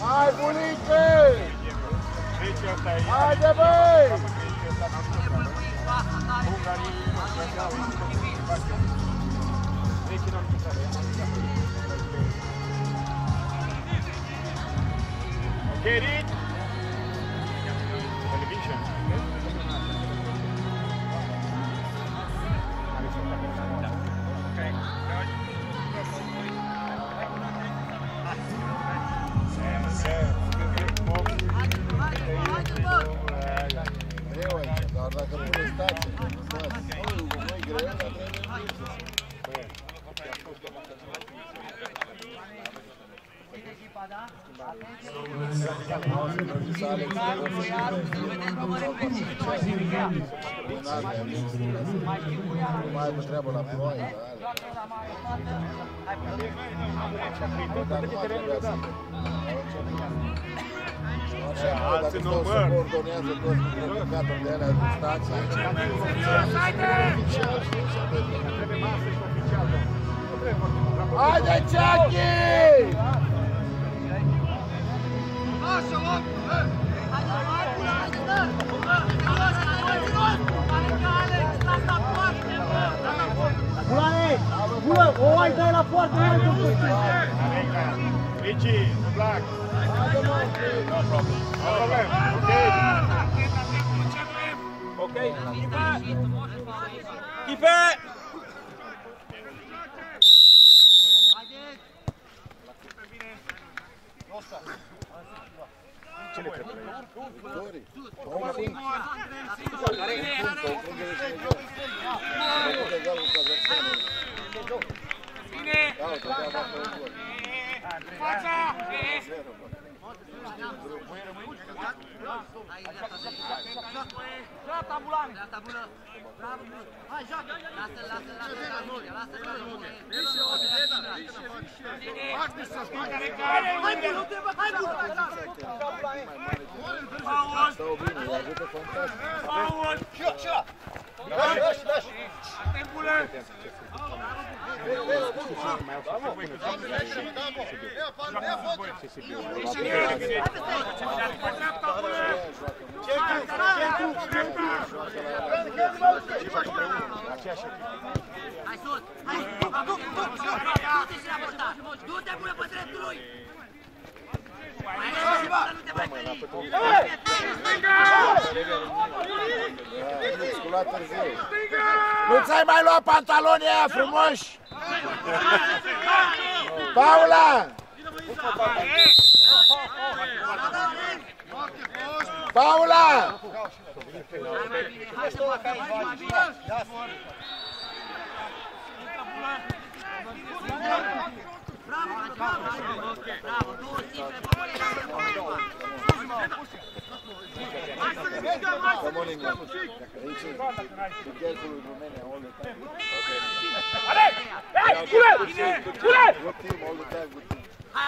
Hai, bunice! Deci ăsta e... Haide, băi! Ungarii, nu știu, Nu mai aibă treabă la ploaie, la alea. Așa, Alții dacă nu stau să măr. coordonează toți cu căcatul de alea de stații, oficial și nici atât. Trebuie masă și oficial. Nu trebuie foarte mult. Dar Haide, Ceachi! Bulane! Bulă, o ai dai la poartă, nu ai cum să știi. Ricci, nu plac. No problem. No problem. Ok. Ok. Chipe! Ce le trebuie? Dori. Om sunt. Făcut egal cu Kazahstanul. Da, uite, da, da, fără gol. Zero, bă. Gata, Bulane! Gata, Bulă! Bravo, Bulă! Hai, joacă! Lasă, lasă, lasă, lasă, Hai, Bulă, te bă, hai, Bulă! Stau bine, îi ajută fantastic. Hai sus! Hai! Du-te și la portar! Du-te, Bulă, pe dreptul lui! Mai repede, Bulă, nu te mai speri! Da, sculat târziu. Nu ți-ai mai luat pantalonii aia frumoși? Paula! Paula! Hai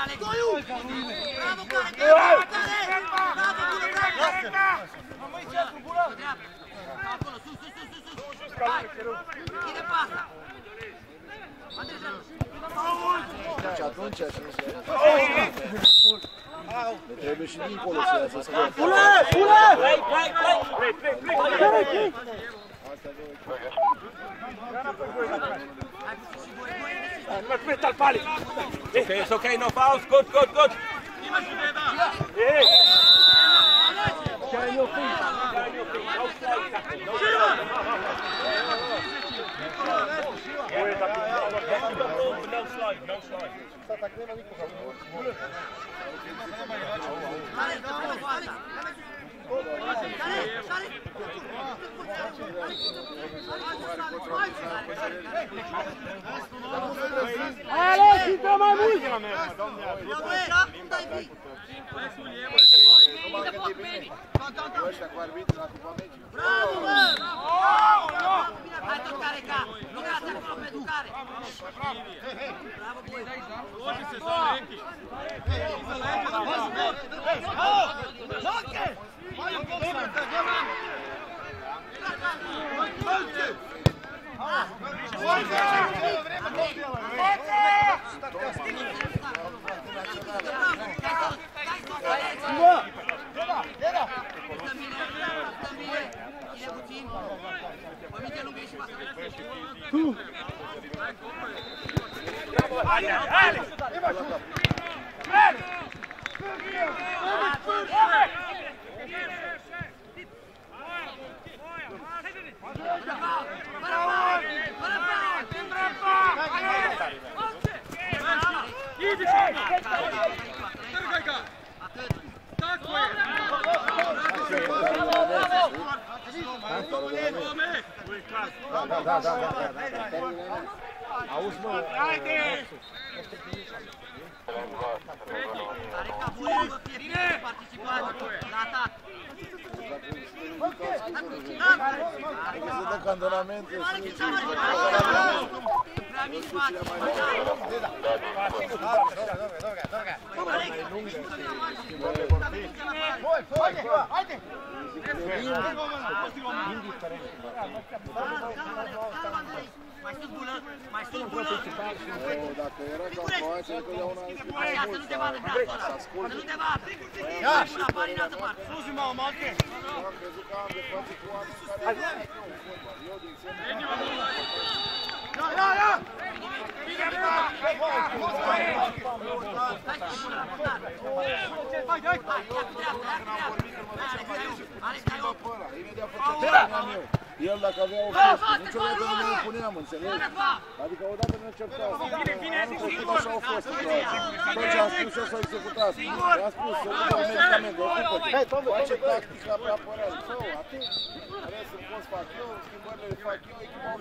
Acolo, sus, sus, sus, sus, sus! Hai! Ține pasa! Andrei, Și atunci, și Ne trebuie și dincolo să ia să scrie. Bulă, bulă! Non metta il pali. Okay, it's okay, no fouls. Good, good, good. Hey. Não slide, não, slide. Sad tak nema nikoga. Jedna za nama igrača. Ale, dobro, hvala. Cum dai vii? Nu m-am gândit bine. Cu ăștia cu arbitrii la Cupa Meci. Bravo, bă! Hai tot care ca! Lucrați acolo pe educare! Bravo, băi! Ajde, ajde! Imaš! Fred! Fred! Fred! Fred! Da, da, da, da, da. Auzi, mă, Care ca voi vă fie bine participați la atac. Ai văzut de cantonamente? Prea mici faci. Mai sus bulă, mai sus bulă. Dacă era ca Croația, întotdeauna am scris mai Așa, să mult. nu te vadă dreapta ăla. Să nu te vadă. Ia! Pula, bani în altă parte. Eu am crezut că am de față cu oameni care nu în fotbal. Eu, de exemplu, Hai, să bulă la portar. Hai, ia cu dreapta, ia El dacă avea o chestie, niciodată nu ne opuneam, înțelegi? Adică odată ne certam. Anul trecut așa au fost cu Croația. Tot ce am spus eu s-a executat. I-am spus, să dă medicamente, ocupă-te. Face tactica pe apărare. Fă, atât. Restul poți fac eu, schimbările le fac eu, echipa o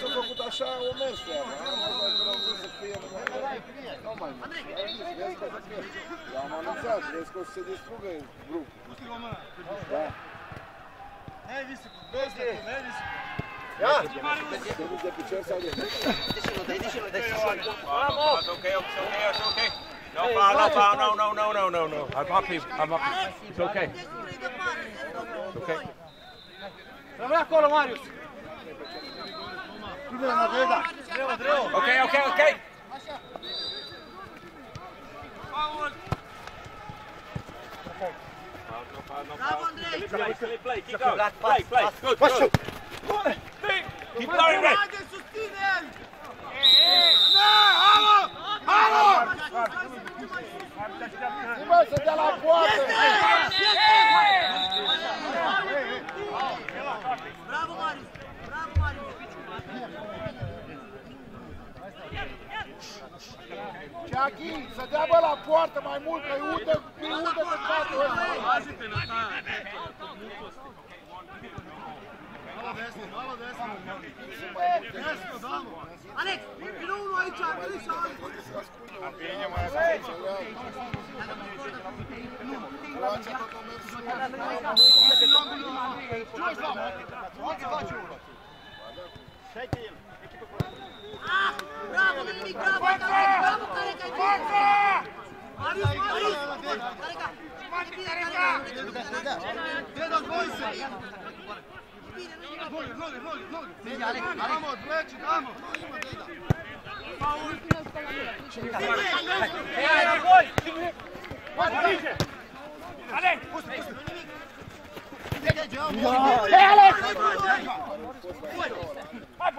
fac eu. Deci a făcut așa, o mers treaba. Am văzut că au vrut să fie numai. Nu mai mult. Vezi că se pierde. L-am anunțat, vezi că o să se distrugă grupul. Da. Te duci de picior sau de... It's okay, it's okay, it's okay. No foul, no foul, no, no, no, no, no, no. I'm happy, I'm happy. It's okay. It's okay. Okay, okay, okay. Bravo, Andrei. Play, play, play, keep going. Play, play. Good, good. Keep going, Red. Bă, să dea la poartă! Bravo, Marius. Bravo, Marius. Ceachi, să dea bă la poartă mai mult, că îi udă, îi udă de capul ăsta. Alex, vină unul aici, Andrei sau Croația tot a mers Ah, bravo, nu Alex! Nimic, bravo, Careca, bravo, Careca, ai bine. Marius,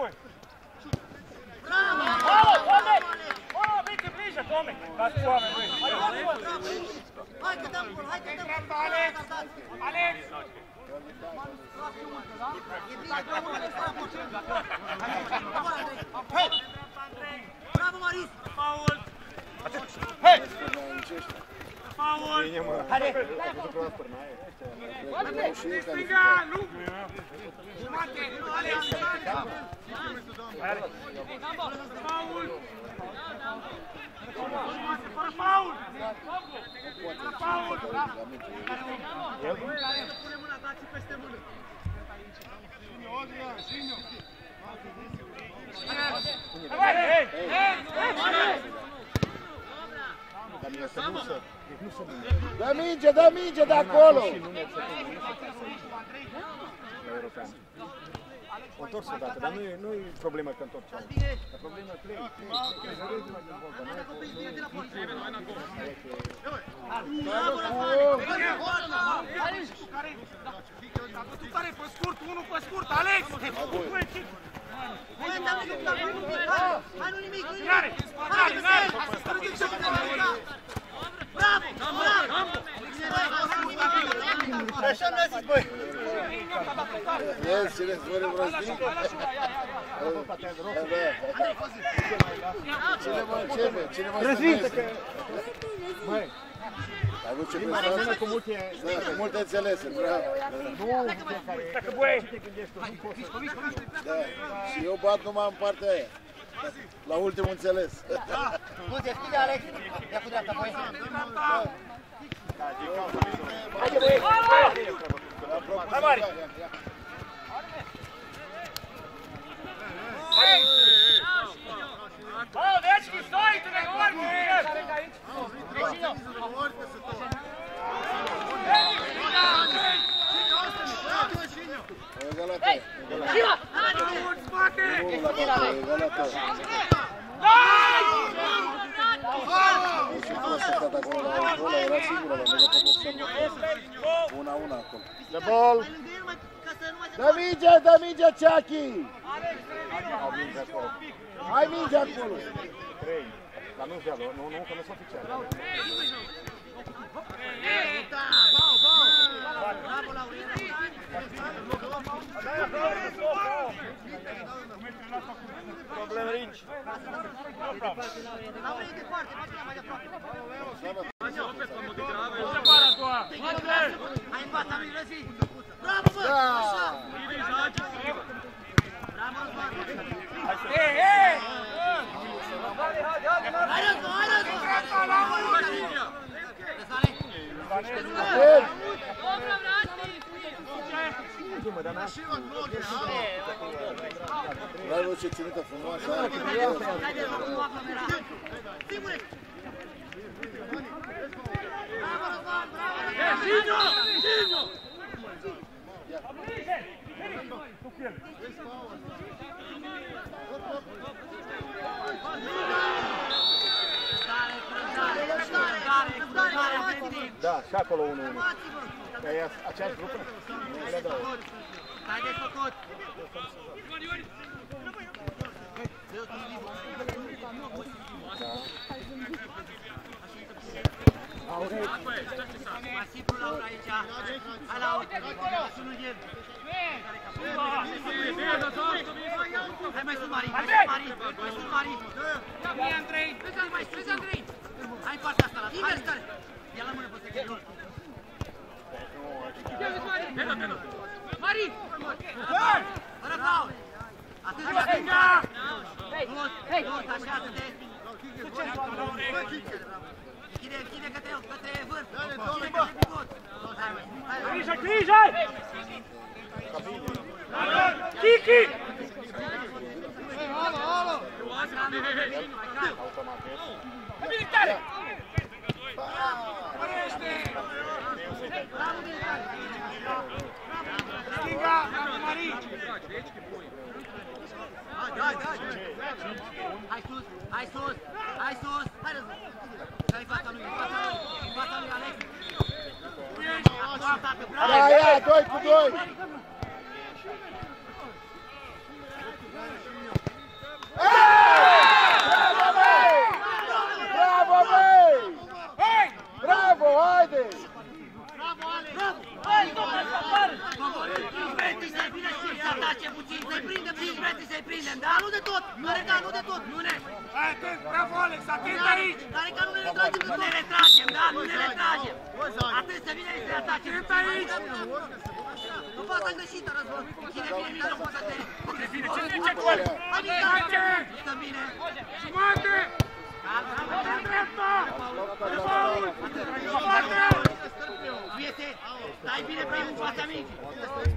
Marius, Careca, e bine, Careca. Bine, nu nimic. Bine, Alex, Alex. Bravo, bravo, Alex. Hai că dăm gol, hai că dăm gol. Alex! E bine, bravo, Alex, bravo. Bravo, Marius! Dă minge, dă minge de acolo! O întors odată, dar nu e, nu e problemă că întorci altă. Dar problema e play, play, play, să râzi mai dezvoltă. Nu e Care pe scurt, unul pe scurt, Alex! Așa mi-a zis, băi! Yes, cine spune prostii? Cine mă începe? Cine mă începe? Băi! Ai avut ce pe persoană stradă? cu multe... Da, cu multe înțelese, bravo. Nu fiecare... Ce te gândești tu? Nu poți să... Da. Și eu bat numai în partea aia. La ultimul înțeles. Scuze, deschide Alex. Ia cu dreapta, voi. Hai, Mari! Egalată. Овечки, стоите, не говорите! Речино! Ей! Шива! Una una acolo. The ball. Damice, Damice Ceachi! A vincat acolo. Hai mingea acolo! 3. Dar nu vrea, nu, nu, că nu sunt oficial. Problem rinci. La venit de parte, mai aproape. Întrebarea a doua. Ai învățat, am răzit. Bravo, bă! Așa! Bravo, bă! Hai să... Ei, ei! Răzvane! Bravo, ce ținută frumoasă! Hai de rog, nu aglomera! Singure! Bravo, Răzvan, bravo, Răzvan! Răzvane, răzvane, răzvane, răzvane, răzvane, Da, și acolo unul. unul. Amați-vă! E aceeași grupă? Alea două. Hai de făcut! Masipul Laura aici. Hai Laura, sună el. Hai mai sus Mari, mai sus Mari, mai sus Mari. Hai Andrei, mai sus Andrei. Hai în partea asta, la hai stare. Ia la mână pe secretul. Mari! Fără faul! Atât de atât! Sus, sus, așează-te! Închide, închide către, către vârf! Închide către pivot! Hai, mă, hai, hai! Grijă, grijă! Kiki! Militare! Stânga, Marie! Hai, hai, hai! Hai sus, hai sus, hai sus! Hai, Răzvan! Hai în fața lui, în fața lui, în fața lui, Alex! Acum, tată, bravo! Ia, ia, doi cu doi! Bravo, băi! Bravo, haide! Bravo, Alex! Bravo! Hai, Breti să-i vină și să atace puțin, să-i prindem, și Breti să-i prindem, da? Nu de tot, care ca nu de tot, nu ne... Hai, atent, bravo Alex, atent aici! Care ca nu ne retragem de tot. Nu ne retragem, da? Nu ne retragem. Atât să vină să-i atace. Atent aici! Nu fața greșită, Răzvan. Cine vine mijlocul ăsta de... Bine, ce zice cu el? Hai, bine, Haide! Stă bine. Jumate! Dreapta! Jumate! Priete, stai bine pe în fața mingii.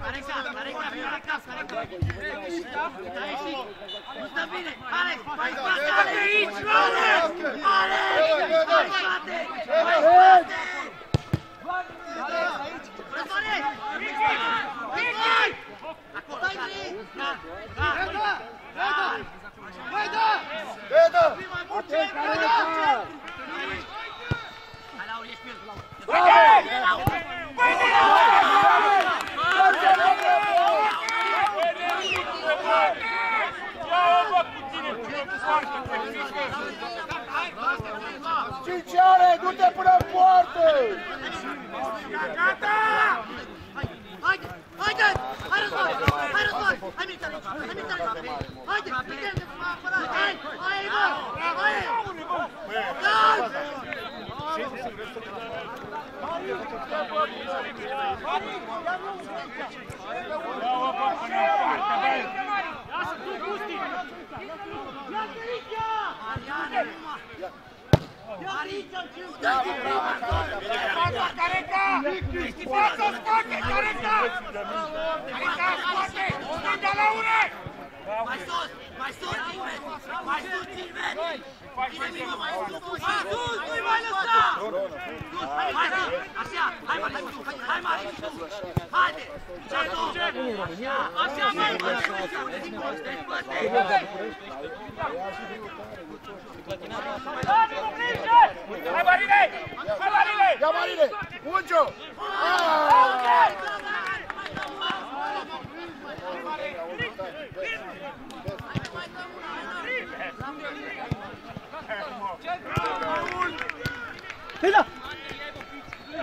Care cap, care cap, care cap, care cap. Stai ieșit. Nu stă bine. Alex, mai spate, Alex! aici, Alex! Alex! Mai spate! Mai spate! Răzvane! Răzvane! Acolo, stai bine! Da, da, da! Da! Vedă! Atent, Careca! Hai, Laura, ești pe el. Bravo! Cinci are, du-te până în poartă! Gata! Hai, haide, Haide! Hai război! Hai război! Hai mintea aici! Hai mintea aici! Haide! Putem de mă apărat! Hai! Hai, Igor! Hai! Hai! Mariane, numai! Mariță, dă-ți prima! Fața, Careca! Fața, spate, Careca! Careca, spate! Stânga la urechi! Mai sus! Mai sus, Gilbert! Mai sus, Gilbert! Bine, bine, mai sus! Mai sus! Nu-i mai lăsa! Sus, hai, hai, hai! Așa! Hai, Mari, hai, hai, Mari! Haide! Ceatu! Așa! Așa, mai mult! Despărte! Hai, Marine! Hai, Marine! Ia Marine! Unge-o!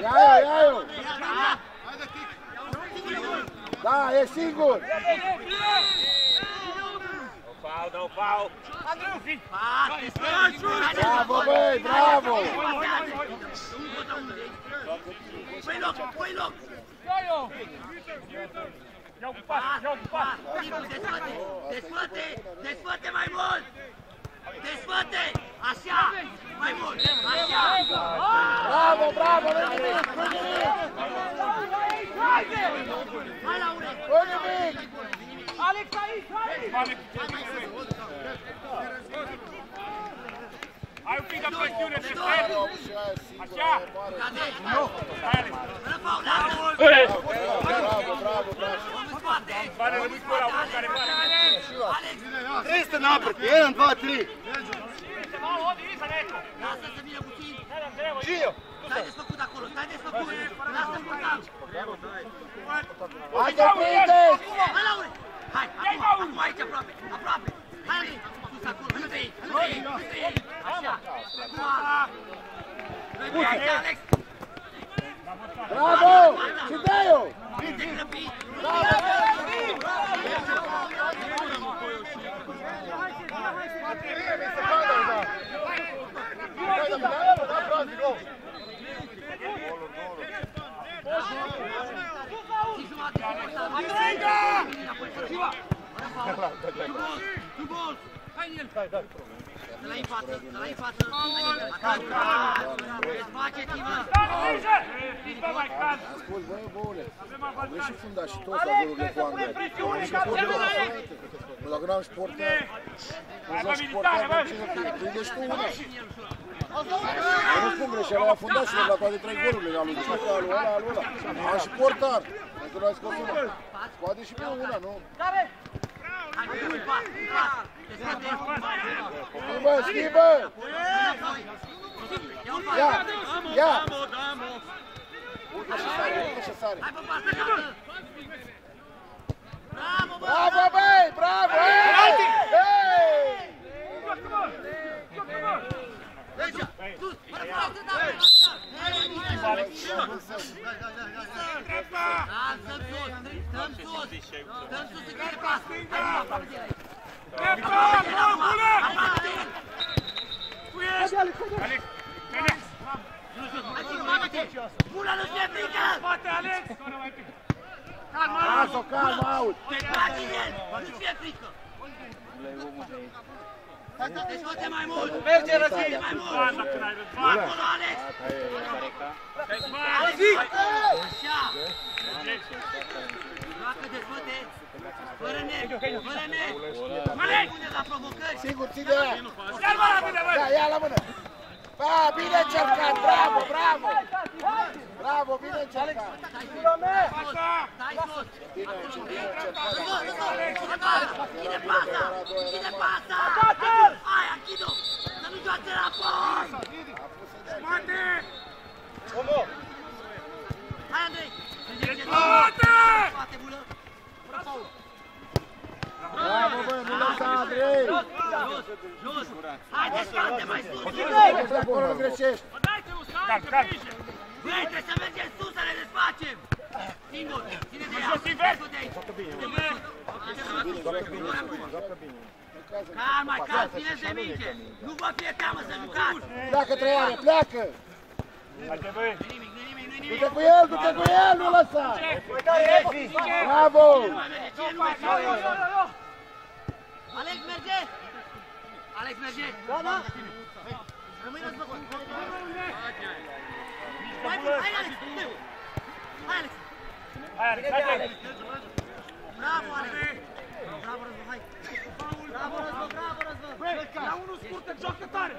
Ia-o, ia-o! Da, e singur! No foul, no foul. Bravo, băi, bravo! Păi loc, păi loc! Iau cu pas, iau cu pas! Timpul, desfăte, desfăte, desfăte mai mult! Desfăte! Așa! Mai mult! Așa! Bravo, bravo! Nu nimic, nu nimic! Hai la urechi! Nu nimic! Hai un pic de presiune, ce stai! Bravo, și aia singură, Așa. e mare. Cade! Hai, Alex! Fără faul, lasă! Bravo, bravo, bravo! Om în spate! Pare rămâi cu ăla, unul care pare Alex! Trei în apă, jedan, dva, tri. Malo, odi iza neko! Lasă să vină puțin! Sedam, treba! Gio, Stai desfăcut acolo, stai desfăcut! Lasă portal! Haide, prindeți! Hai la urechi! Hai, acum, acum aici aproape, aproape! Hai, Andrei, sus acolo, lângă ei, lângă ei, lângă ei! Așa! Acum! Hai, Alex! Bravo! Și dă-o! Te grăbi! Și jumate, Andrei! Dubol! Hai în el! Să la în față, să la în față! Desfaceți-vă! Niže! Nismo ovaj kad! Ascult, băi, băule, au greșit fundaș și toți la golul de cu Andrei. Am și portar, frate. Bă, Dacă n-am și portar, Hai, nu bă, și militare, portar, bă! nu cine fie. Prinde și tu una. Eu nu spun greșeala la fundașilor la toate trei golurile, al lui Ciucă, al lui ăla, al lui ăla. Am și portar. Pentru că l-ai scos una. Scoate și mie una, nu? Hai, un pas, un pas! Desfate! Schimbă, schimbă! Ia un pas! Ia, ia! Uite și sare, uite și sare. Hai pe partea cealaltă! Bravo, bă! Bravo, băi, bravo! Hei! Hei! Deja! Sus! Fără față, da! Da, stăm sus! Stăm sus! Stăm sus să fie pas! Hai, mă, aproape de el aici! Dreapta! Bună! Aproape de el! Alex! Alex! Sus, sus! Hai, schimbă-te! Pula nu se frică! Spate, Alex! Las-o, calm, out! Te place el! Nu fie frică! Desfăte mai mult! merge război. Mai mult! Banda când ai răzbat! Acolo, Alex! Alex! Așa! Joacă desfăte! Fără net! Fără net! Alex! Pune la provocări! Sigur, ține ea! Ia-l mă rapide, bă! Da, ia la mână! Ba, bine încercat, bravo, bravo! Bravo, bine încercat! Stai sus! Așa! Stai sus! Bine încercat! Lăsă, lăsă! Cine pasa! Cine pasa! Cine pasa! Hai, închid-o! Să nu joace înapoi! Spate! Hai, Andrei! Spate! Spate, bulă! Bravo, băi, nu lăsa, Andrei! Jos! Jos! Hai, descante mai sus! Ești acolo, nu greșești! Calm, calm! Băi, trebuie să mergem sus să ne desfacem! Singur, ține de ea. Jos invers. Sus de aici. Joacă bine, Ține de sus. joacă bine, joacă bine. Calma, calma, țineți de minte. Nu vă fie teamă să jucați. Pleacă Traiane, pleacă! Haide, băi. Nu nimic, nu nimic, nu nimic. Du-te cu el, du-te cu el, nu lăsa! Bravo! Nu mai merge, cine nu mai merge? Alex, merge! Alex, merge! Da, da! Rămâi răzbăcut! Hai, bun, hai, Alex! Hai, Alex! Hai, Alex, haide. Bravo, Alex! Bravo, Răzbă, hai! Bravo, Răzbă, bravo, Răzbă! La unul scurtă, joacă tare.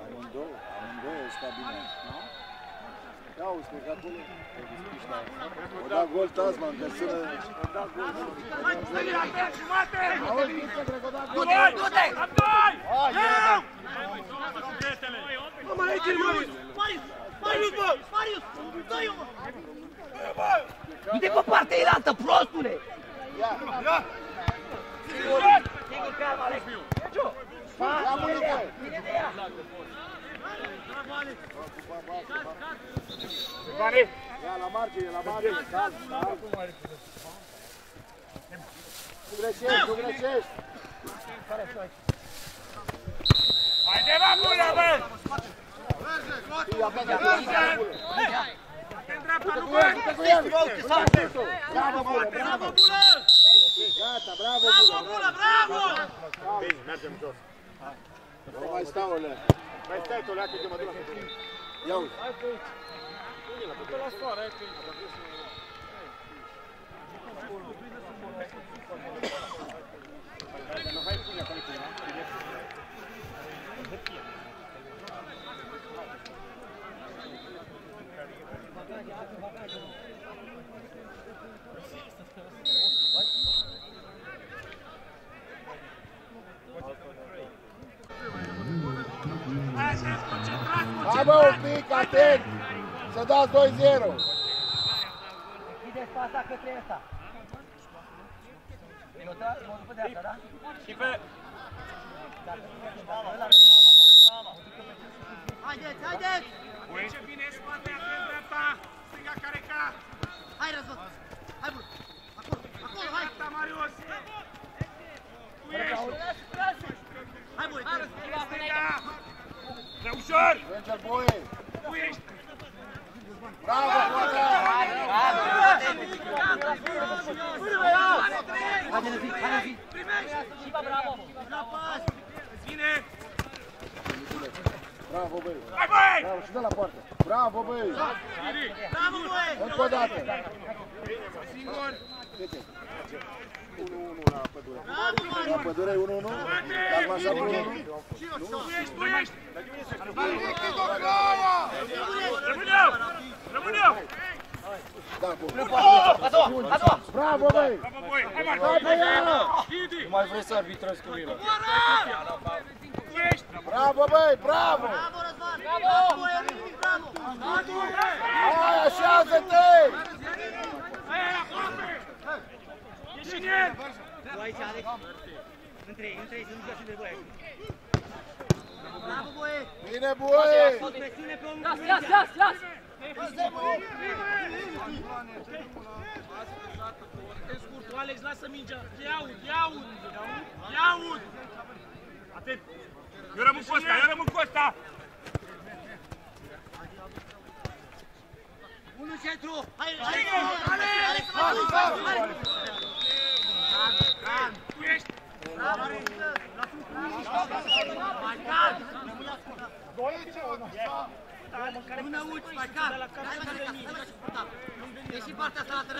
Amândouă, amândouă o stat bine, nu? Ia uite, că acolo o da gol Tasman, că sună... O da gol. Hai, stai, atent, jumate. Auzi, Miță, cred că o da gol. Du-te, du-te! Am doi. Iau! Nu mai e din Marius! Marius! Marius, bă! Marius! Dă-i-o, mă! Du-te pe partea elaltă, prostule! Singur calm, Alex! Ia mâină cu el. Ține de ea! Bani. Ia la margine, la margine, calm, calm. Nu greșești, nu greșești. Haide, mă, bună, bă. Ia, pleacă, pleacă, În dreapta, nu cu bă. el, du-te cu el. Bravo, bună, bravo. Bună! Gata, bravo, Bravo, bună. bună, bravo! Bine, mergem jos. Nu mai stau, ole. Mai stai tu, leacă, că mă duc la tine. Ia uite. Hai, 2-0. Închideți pasa către ăsta. Minută, minută pe dreapta, da? Și pe... Haideți, haideți! Ce bine e spate, atent, dreapta. Stânga care ca. Hai, Răzvă! Hai, bun! Acolo, acolo, hai! Dreapta, Marius. Tu ești. Hai, bun! Stânga. De ușor. Bravo, Boia. Haide, Răzvi, hai, Răzvi! Și bă, bravo! La pas! Ține. Bravo, băi. Hai, băi. Bravo, și de la poartă. Bravo, băi. Bravo, băi! Încă o dată. Singur. Uite, 1-1 la pădure. Bravo, la Marius! pădure 1-1. Calma așa 1-1. Tu ești, tu ești. Rămân eu. Rămân eu. Da, bun. A doua, a doua! Bravo, băi. Bravo, băi. Hai, Hai Marco. pe ea. Didi. mai vrei să arbitrezi cu mine? Tu ești. Bravo, băi, bravo. Bravo, Răzvan! Bravo, băi, nimic, bravo! Hai, așează-te. Hai, aproape. Ești în el. Tu aici, Alex? Între ei, între ei, să nu joace de băi. Bravo, băi! Bine, Boie. Presiune pe un Ias, ias, ias, ias! Alex, lasă mingea. Ia aud, ia aud. Ia aud. Atent. Eu rămân cu ăsta, eu rămân cu ăsta. 1 centru! Hai, hai!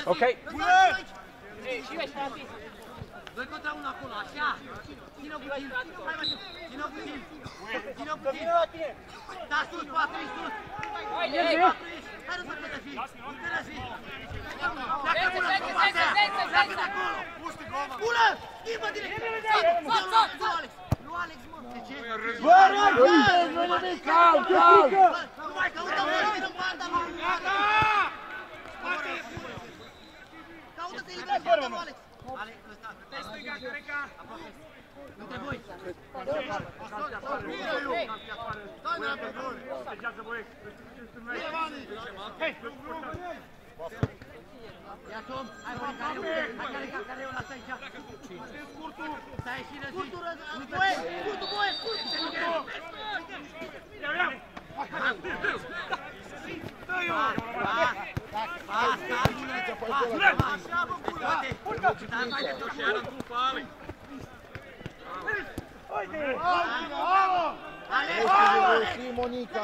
Okay. 2 contra 1 acolo, așa! Ține-o puțin, hai mai sus! Ține-o puțin! Ține-o puțin! Da, sus, 4 ești sus! Ești 4 ești! Hai răsă câte fii! Câte răsă fii! Pleacă bună, frumoasă! Pleacă de acolo! Bună! Schimbă direct! Stop, stop, stop! Alex! Nu Alex, mă! De ce? Bă, bă, bă! Nu nimic! Cal, cal! Nu mai căută mă, în banda mă! Gata! Spate! Caută-te, eliberează, Alex! Alex! Ăsta! Stânga, care ca. Între voi! Stai, ne-am pe gol. Degează, băi. Hai. Ia som, hai bă, care hai care care care ăla stai aici. Stai și răzi. Scurtul răzi. Monica.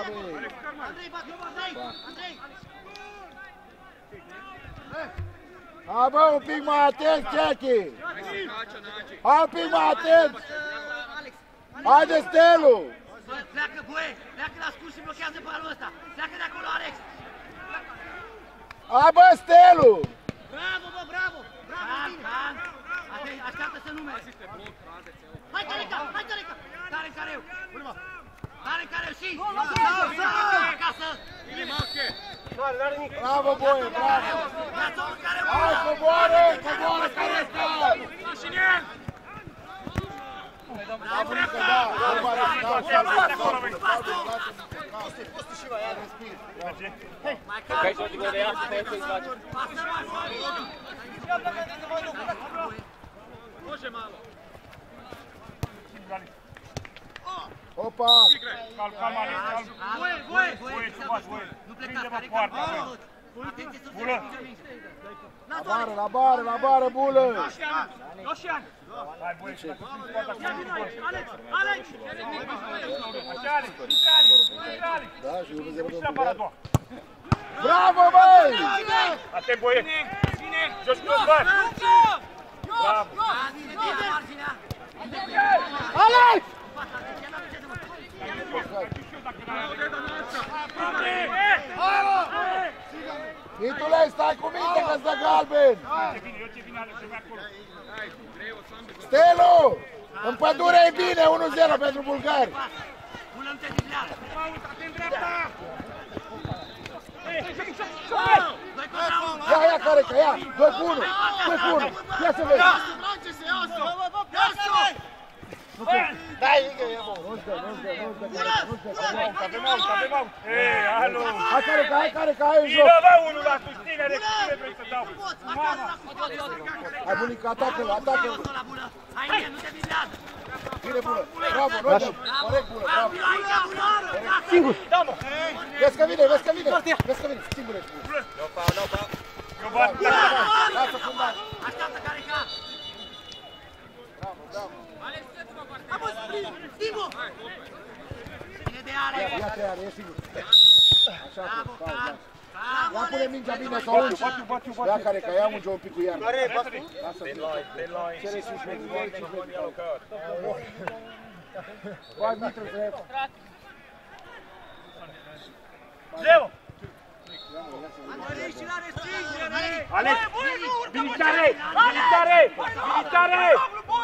Andrei, bate, Andrei, Andrei. Hai bă, un pic mai atent, Chechi! Hai un pic mai atent! Haide, Stelu! Bă, pleacă, boie, pleacă la scurs și Alex. Bravo, bravo! Bravo, Can, can! Andrei, așteaptă să nume! Hai, Careca, hai, Careca! Care, careu! Care, careu și... Acasă! Bravo, boie, bravo! Ia-ți unul care Hai, coboară, coboară, care stă! Mașinien! Da, Monica, da, coboară, da, salve, salve, salve, Mai calm! Pasă mai mult! Može malo. Opa! Calm, calm, Alex, calm. Voie, voie, Voie, voie! să faci, voie. Nu plecați, Prinde-mă Careca! poarta, Bravo! voie. Atenție să Bună. La La bară, la bară, la bară, bulă! Doșian! Doșian! Hai, voie, să faci poarta cu mine. Alex, Alex! Așa, Alex, intre, Alex, intre, Alex. Da, și eu văzut Și la bara a doua. Bravo, băi! Atent, voie. Jos, jos, bani. Bravo. Bine, bine, marginea! Alex! Mitule, stai cu minte că-ți dă galben! Ce vine, eu ce vine, Alex, să merg acolo. Stelu! În pădure e bine, 1-0 pentru bulgari! Bună, nu te diblează! Paul, atent dreapta. Doi contra unul! Ia, ia, care că ia! 2 cu 1! 2 cu 1! Ia să vezi! Dai, încă e bun. Nu-ți dă, nu-ți dă, nu-ți dă, nu-ți dă, nu-ți dă. Avem out, avem out. Ei, alo. Hai care că, hai care că ai în joc! Bine, bă, unul la susținere, cine vrei să dau? Mama. Hai bunica, atacă-l, atacă-l! la bună! Hai, mie, nu te diblează! Bine bună! Bravo, noi dăm! Corect bună, bravo! Vino aici, bună! Singur! Vezi că vine, vezi că vine! Vezi că vine, singur ești bun! Eu bat. Lasă fundal! Așteaptă care ca! Bravo, bravo! Stimu! Bine de are! Ia, ia te are, e singur! Așa, Bravo, bravo, Can! bravo! Ia pune mingea bine să o ungi! Batiu, batiu, Ia batiu. care că ia unge un pic cu iarnă! Lasă Thin line, thin line. Cere 5 metri, cere 5 metri! Yellow card. 5 metri left! Leo. Andrei, și l-are Alex, militare, militare, militare,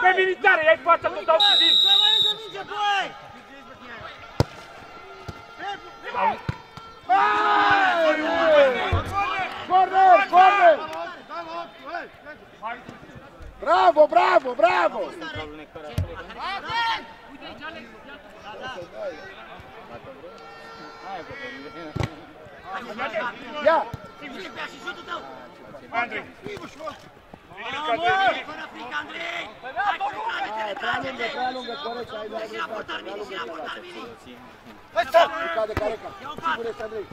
pe militare, ia-i față cum dau cu din. Să mai încă minge, băi! Corner, corner! Bravo, bravo, bravo! Ia! Vine pe și șutul tău! Andrei. Bravo! Fără frică, Andrei! Hai cu Hai, prea lungă, prea lungă, corect, ai dat Și la portar, Vini, și la portar, Vini! Cade Careca. Sigur este Andrei.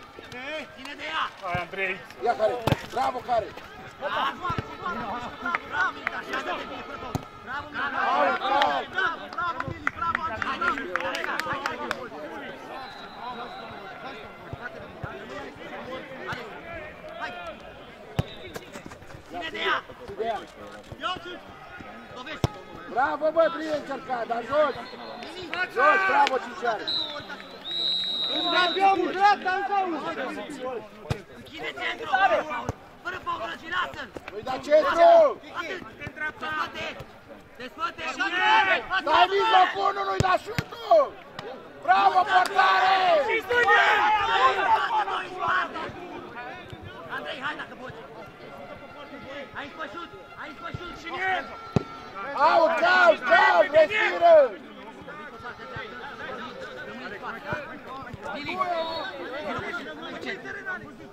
Ține de ea! Hai, Andrei. Ia care. Bravo care. Bravo, bravo, Vini, așa de bine, fă tot! Bravo, bravo! Hai, bravo. Bravo, bravo, Vini, bravo, Andrei! Hai, hai, hai, hai, hai! Hai! Ține de ea! Ideea. Dovești! Bravo, bă, bine încercat, dar jos. Jos, bravo, Ciciare. Închide centru! Fără faul, dragi, lasă-l! Îi da centru. Atât! Despăte! Despăte! Dai mijlocul, nu nu-i da șutul. Bravo, portare. Andrei, hai dacă poți! Aici pe șut! Aici pe șut! Au, caut, caut, respiră. Vini! Vino pe centru!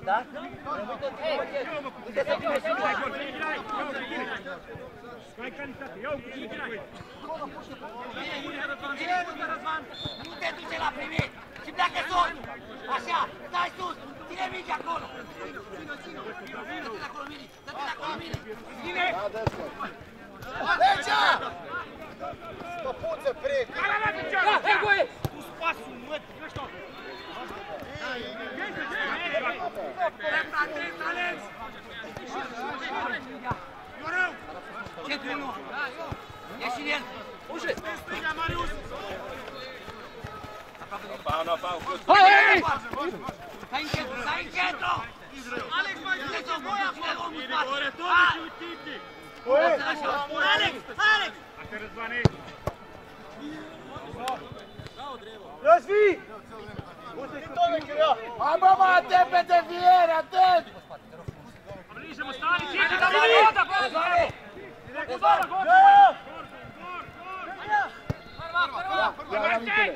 Da? Uite să fie și Hai, gol, vine, hai, ia uite, vine. Ai calitate, ia uite, vine, hai. Nu te duce la primit și pleacă sus! Așa, stai sus! Ține mingea acolo! Dă-te de acolo, Mili! Dă-te de acolo, Mili! Ține! Da, descă. Legea! Păpuță, prig! Hai, la, la, picioare, Da, hai, Goe! Tu spasul, mă, ăștia. Dreapta, atent, Alex! Четвину. Ясинен. Уже. Мариус. Pau, não, pau. Vai! Sai inquieto, sai inquieto! Alex, vai direito, boia, Agora é todo o Tite. Alex, Alex! Até Razvani. Razvi! A mama tebe devijera, tebi! Bliže mu stani, Tite, da voda, bravo! Mă stare, Titi, dar mai e! Răzvane! Ia la mintele.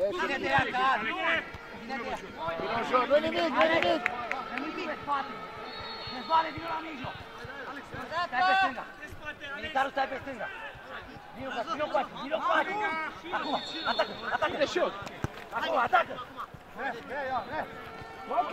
Ieși, Ține de ea, ca Ține de ea! vino în jur, nu nimic, nu nimic! Nimic pe spate! Răzvane, vină la mijloc! Stai pe stânga! Militarul stai pe stânga! Vino cu vino cu vino cu Acum, atacă, atacă! De șut! Acum, atacă! Ok!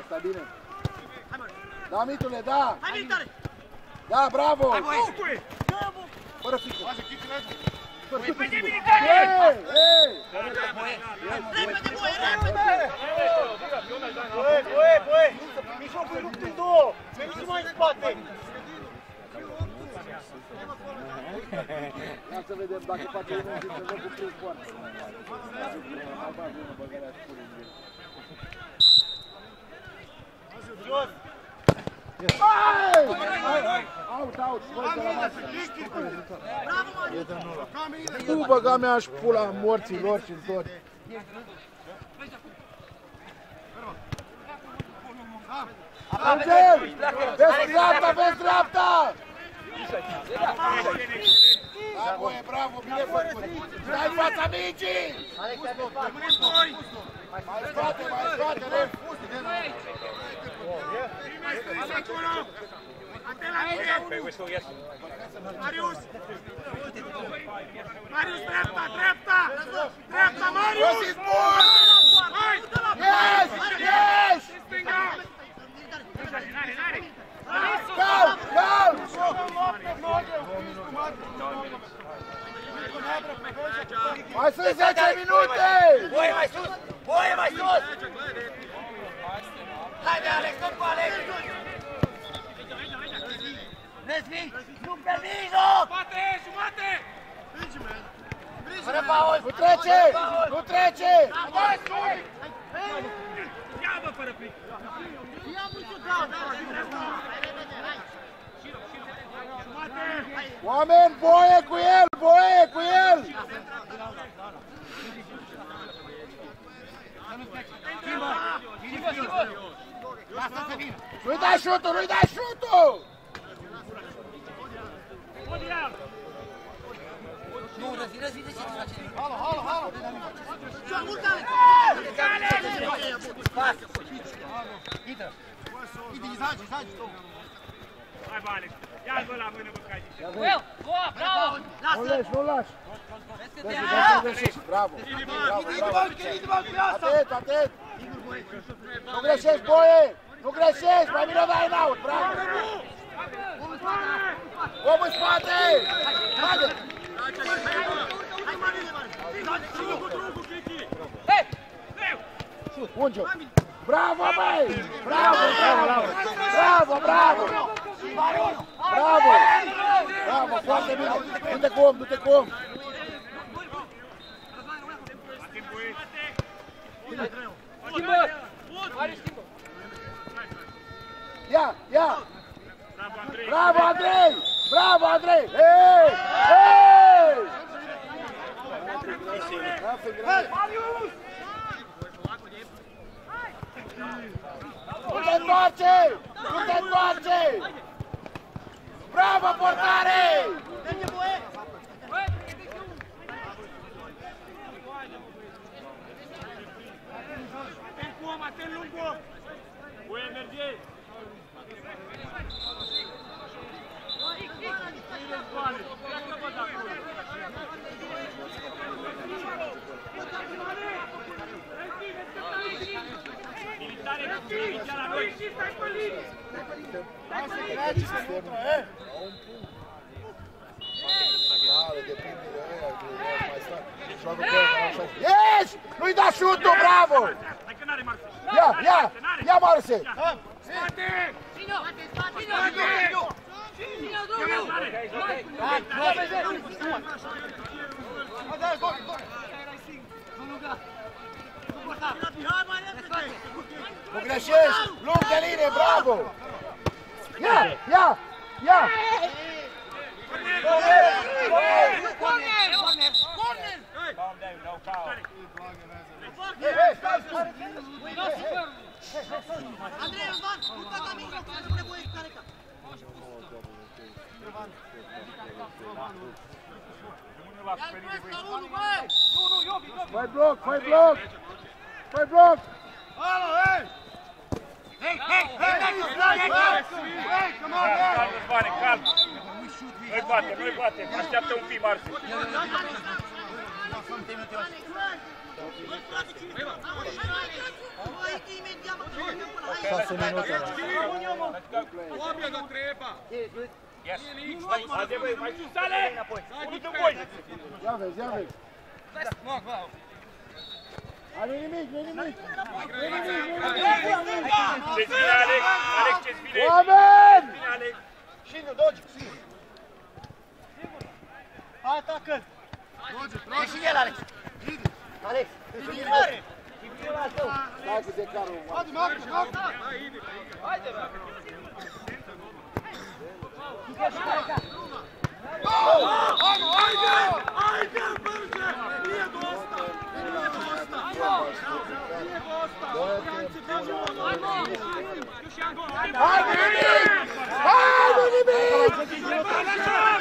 Asta bine. Da, mitule, da! Hai militare! Da, bravo! Hai băieți! Cui? Fără frică. Repede, militare! Ei, ei! Repede, boie! Repede! Băi, băi, băi! Mijlocul e rupt în două! Veniți mai în spate! Ia să vedem dacă face unul din să cu prins foarte. Hai, bă, bună băgarea și pune în el. Jos! Hai! Out, out, scos de la masă. Tu băga mea și pula morții lor și tot. Angel! Vezi dreapta, vezi dreapta! Da, boie, bravo, bine făcut! Stai în fața mingii! Mai spate, mai spate, ref! Okay, whistle, yes. Marius! Marius, dreapta, dreapta! Dreapta, Marius! This is bun! Hai! Yes! Yes! Stânga! N-are, n-are! Kal, kal! Aj su izađe minute! Boje maj sus! Boje maj sus! Hajde Aleks, odpo Aleks! Ne svi! Super blizu! Mate, šumate! Priđi me! o treće! o treće! Ajde, suj! Jaba para pri! Jabu ću dao! Oameni, voie cu el! Voie cu el! Lasă să vină! Nu-i dai șutul, nu-i dai șutul! Odiar! Nu, Răzvi, Răzvi, de ce te face? Halo, halo, halo! Ce-a mult, Alex! Pas! Intră! Ide, izagi, izagi, tu! Hai, bă, Alex! Ia-l bă la mână, bă, că ai zis. Well, Goa, bravo! Nu Lasă! lași, nu lași! Vezi că te Vezi, ia! vezi, vezi, bravo! Bravo, bravo! Atent, atent! Nu greșești, boie! Nu greșești! Mai bine dai în aut, bravo! Om în spate! Haide! Hei! Unge-o! Bravo, băi! Bravo, bravo! Bravo, bravo! Bravo! Bravo, foarte bine! Du-te cu om, du-te cu! Schimbă! Ia, ia! Bravo, Andrei! Bravo, Andrei! Hei! Hei! Hei! Marius! Nu te întoarce! Nu te întoarce! Bravo, portare! Atent cu om, atent lung cu om! Cu energie! Bine, Vale! Pleacă-vă de acolo! Militare, militare la noi! stai pe linie! Mare, depinde de aia, de mai stai. Joacă pe aia, așa. Ieși! Nu-i da șutul, bravo! Hai că n-are Marcel! Ia, ia! Ia, Marse! Spate! Vino! Vino! Vino! Vino, drumul! Nu greșești! Lung de linie, bravo! Ia, ia, ia! Calm down, no foul. Andrei, Răzvan, pupa ca mijloc, că nu nevoie care ca. Ia-l presc la unul, băi! Fai bloc, fai bloc! Fai bloc! Calm, Răzvane, calm! Nu-i bate, nu-i bate! Așteaptă un pic, Marcel! Șase minute. Yes. Haide, băi, mai sus, sale! Unul de voi! Ia vezi, ia vezi. A, nu nimic, nu nimic. Nu nimic, nu nimic. Ce-ți vine, Alex? Alex, ce-ți vine? Oameni! Vine, Alex! Ieși el, Alex! Alex! Hai cu decarul. Hai, nu nimic! Hai, nu nimic!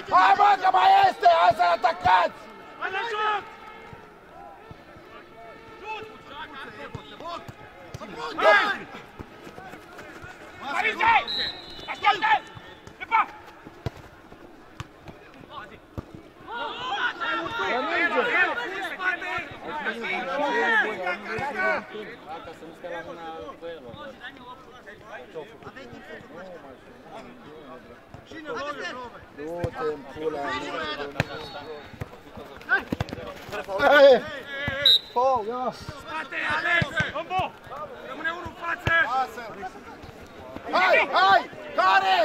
Hai, mă, că mai este! Hai să-l atacați! Hai la joc! Maringe! Așteaptă! Du-te în pula mea. Paul, ia! Spate, Alex! Combo! Rămâne unul în față! Hai, hai! Care?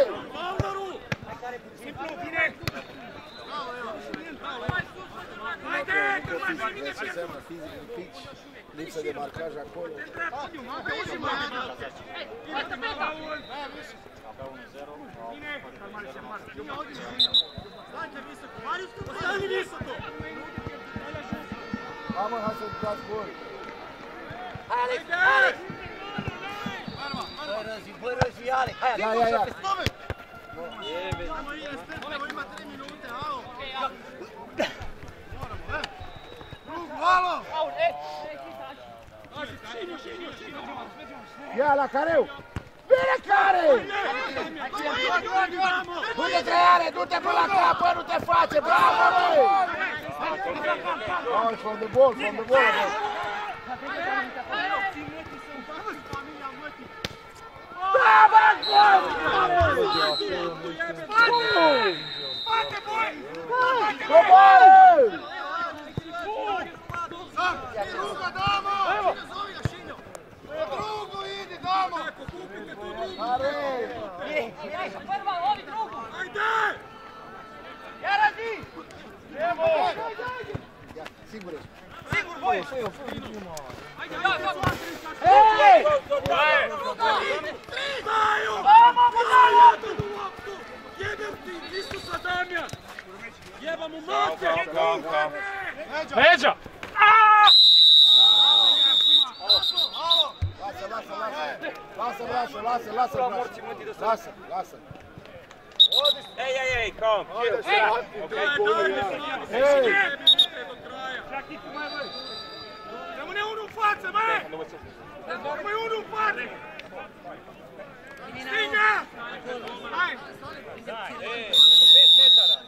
Simplu, vine! Haide, că mai și vine Ce înseamnă fizic în pitch, lipsă de marcaj acolo. Vine! Calmare, se marcă. Hai mă, hai să dați gol. Hai, Alex! Alex! Băi, Răzi, băi, Răzi, Alex! Hai, Ia, ia, ia. Ia la careu! Bine care! Du-te creare, du-te până la capă, nu te face, bravo, băi! Oh, from the ball, from the ball. Bravo, gol! Coboară! Are! Prva, ovi Jebam mu mater! Leđa! Lasă, lasă, lasă. Lasă, lasă, lasă, lasă. Lasă, lasă. Hey, hey, hey, calm. Chill. Hei! Rămâne unul în față, mă! Rămâne unul în față! Stinge! Hai!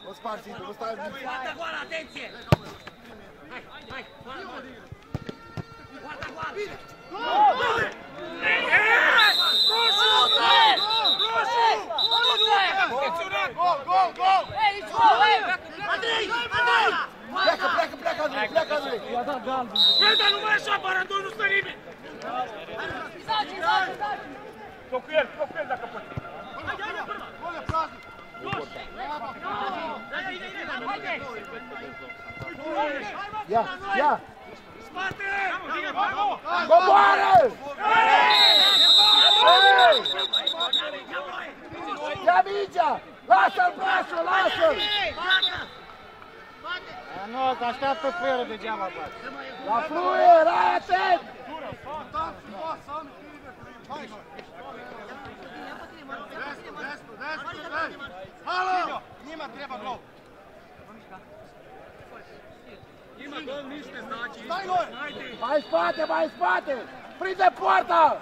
Nu spargi zidul, nu stai Poarta goală, atenție! Hai, Ia, ia. Spate! Coboară! Hei! Ia mingea! Lasă-l brațul, lasă-l! Nu, că așteaptă fără degeaba faci. La fluier, ai atent! Halo! Njima treba gol. Ima gol ništa znači. Stai gol! Mai în spate, mai în spate! Prinde poarta!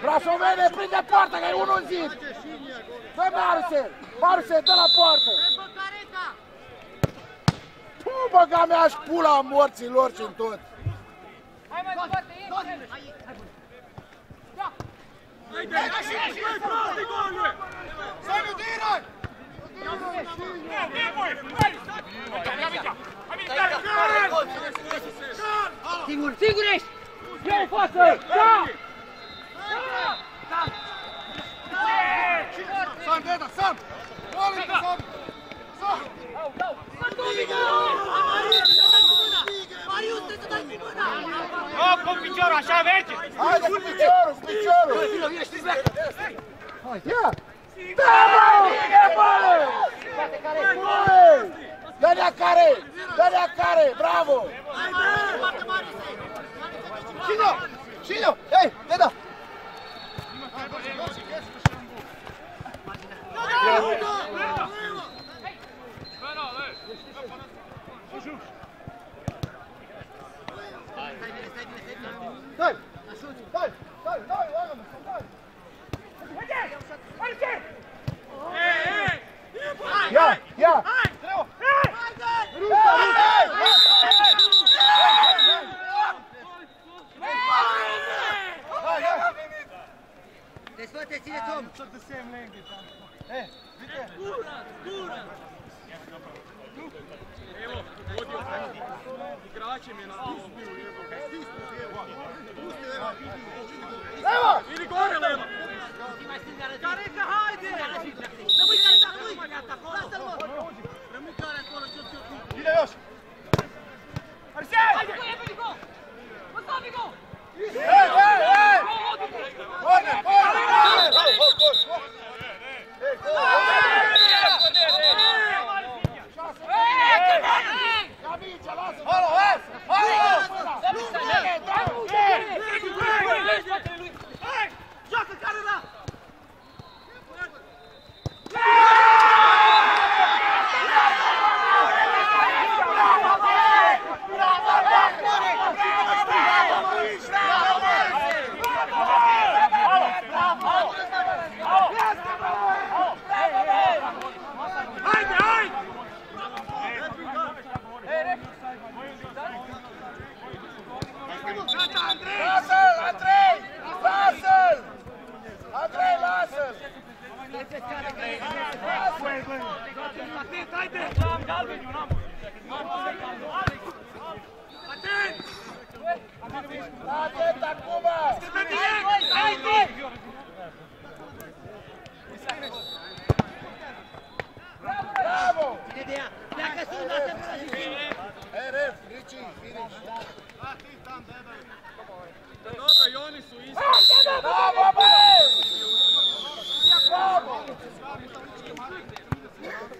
Brasovene, prinde poarta, că e unul în zid! Fă Marcel! Marcel, dă la poartă! Tu băga mea-și pula morților și în tot! Hai mai departe, ieși! Ajde, ajde, prosti gol, je! Sai nu diraj! Nemoj! Ajde, ja vidim! Ajde, Sigur, sigur ești! Ia în față! Da! Sam, deda, sam! Molim te, sam! Sam! Marius, trebuie să dai cu mâna! Nu, cu piciorul, așa merge! Haide cu piciorul, cu piciorul! Ia! Da, bă! Bine, bă! Băi! Dă-ne-a care! Dă-ne-a care! Bravo! Cino! Cino! Hei, deda! Dai! Dai! Dai! Dai! Lagano! Dai! Ia! Ia! Desfăte, țineți om! Evo, vodio sam igračem je na Evo! Ili gore, Lema! Zi mai stânga, răzit! Careca, haide! Rămâi care acolo, rămâi! Lasă-l, mă! Hej, hej, hej! Korner, korner, korner! Hej, hoj, hoj, hoj! Hej, Ia mingea, lasă! Halo, hej! Halo! Joacă care la! Ajde, Atent, ajde! Atent! Atent acum! Pe direct! Ajde! Bravo! Ține de ea! Pleacă sus, lasă-l! Hey, ref, Ricci, finish! Dobro, i oni su isti. Bravo, be! Bravo! Dali mi bravo, non mi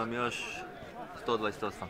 Нам Йош 128.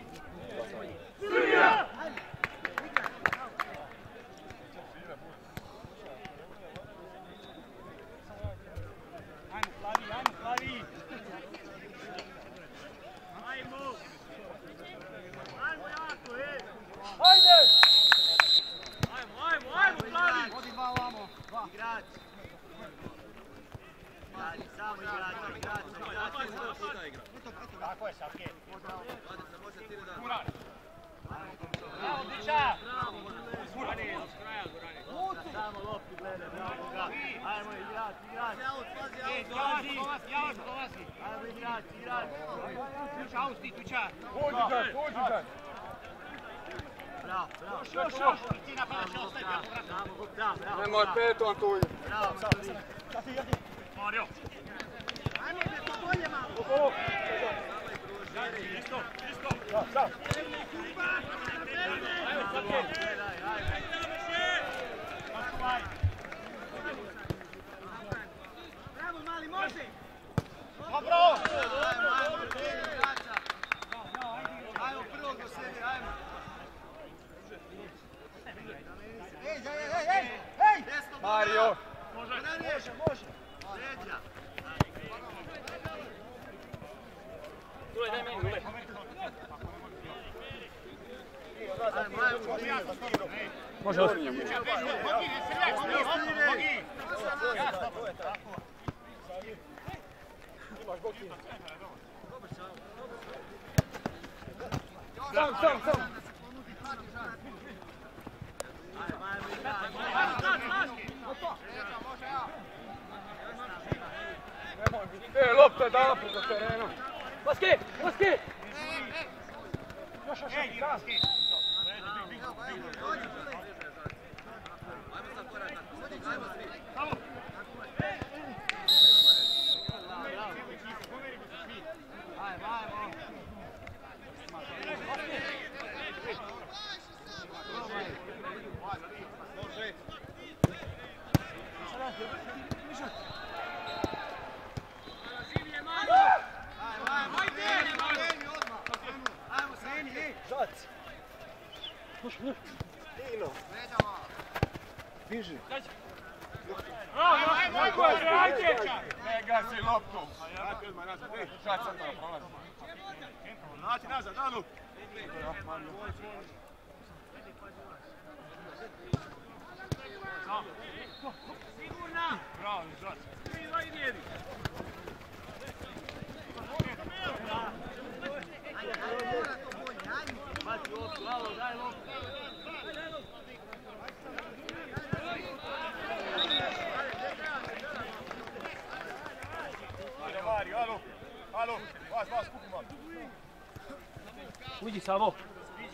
Čavo.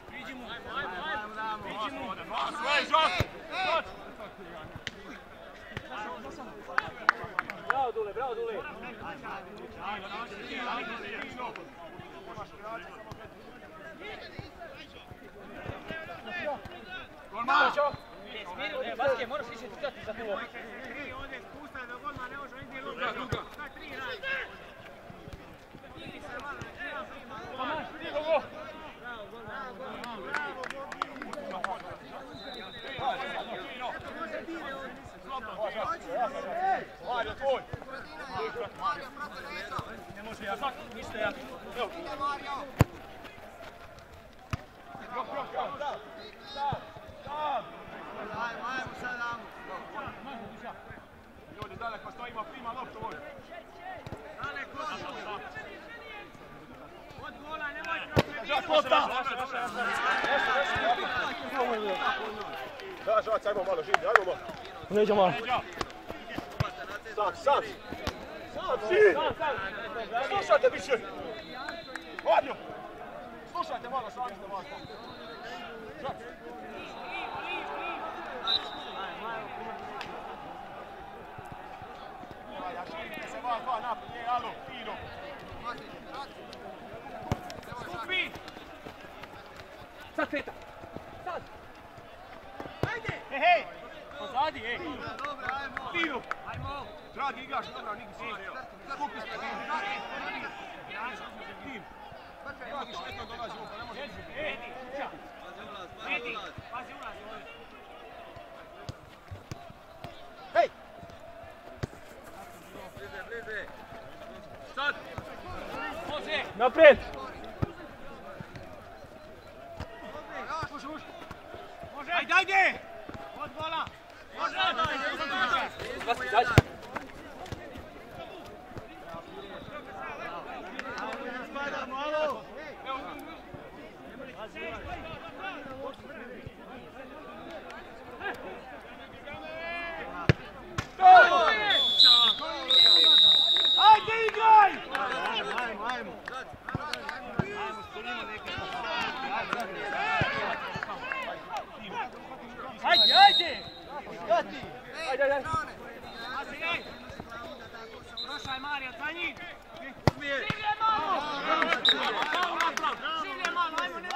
Priđi mu. Priđi mu. Bravo Dule, bravo Dule. Golman! Baske, moraš više čitati za tu loptu. Ovdje ne tri Ljudi, daleko stojimo, prima loptu Da, joați, ai mă mală, Jimmy, ai mă mală. Pune aici mală. Sam, Sam! Sam, si! Slušajte više! Odnju! Slušajte malo, savite malo. Joați! Ajde, ajde, se va, va, napad. Sad kreta. Sad. Ajde. He, he. Pozadi, ej. Dobro, ajmo. Tiro. Ajmo. Dragi igraš, dobro, nigdje se vario. Skupi se. Tim. Kako što to dolazi, pa ne može. Edi, kuća. Pazi ulaz, pazi ulaz. Pazi Sad! Može! Haydi haydi. Boş bola. Boş bola. Haydi Ajde, ajde. Prošaj Marija, za malo! Življe malo, ne!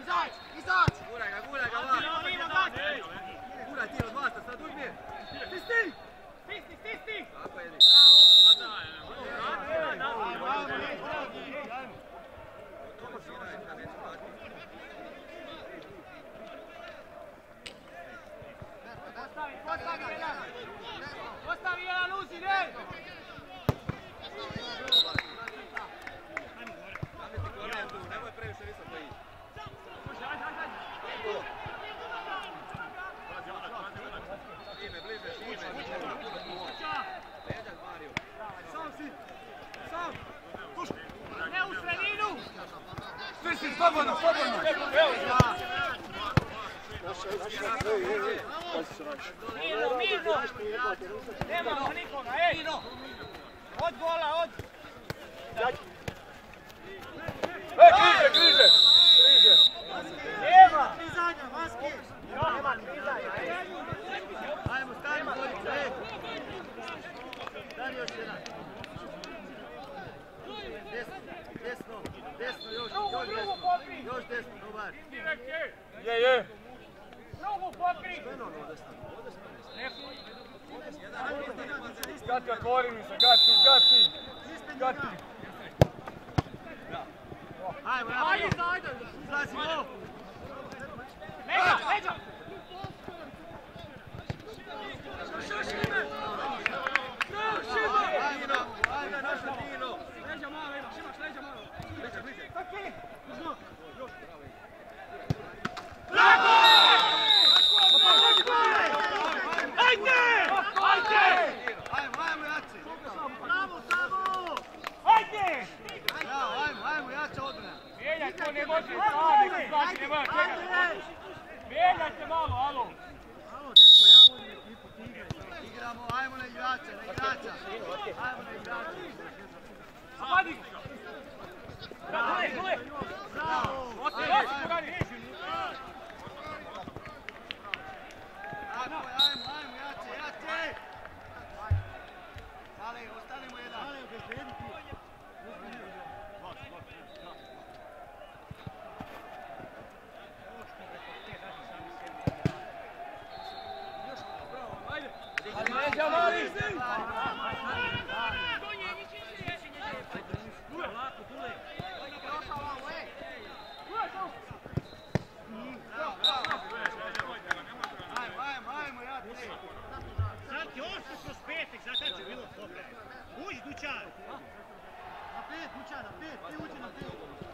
Izać, izać! Guraj ga, guraj ga, vas! Lino, gasi! Guraj ti od vas, sad uzmi! Stisni! Stisni, stisni! Tako je, Postavi, postavi jedan! Postavi jedan uzi, ne! Nemoj previše visoko ići. Šime, bliže, šime. Leđak, Mario. Sam si! Sam! Ne u sredinu! Svi si, slobodno, slobodno! Mirno, mirno! Nemamo nikoga, ej! Od gola, od! E, križe, križe! Nema! Klizanja, maske! Nema klizanja, ej! Ajmo, stavimo golica, ej! Daj. Desno, desno, desno još, još desno. Još desno, dobar. Je, je! Gati, otvori Bravo! to ne može, Slavi, Slavi, nemoj, čekaj. Mijenja se malo, alo. Alo, dječko, ja volim ekipu, ti igraj. Igramo, ajmo na igrača, na igrača. Ajmo na igrača. Zapadi ga. Bravo, bravo. Ostaje, ostaje, pogani. Tako, ajmo, ajmo, jače, jače. Ale, ostanemo jedan. Ale, obezbedi. Luciano! Napred, Luciano, napred, ti uđi napred!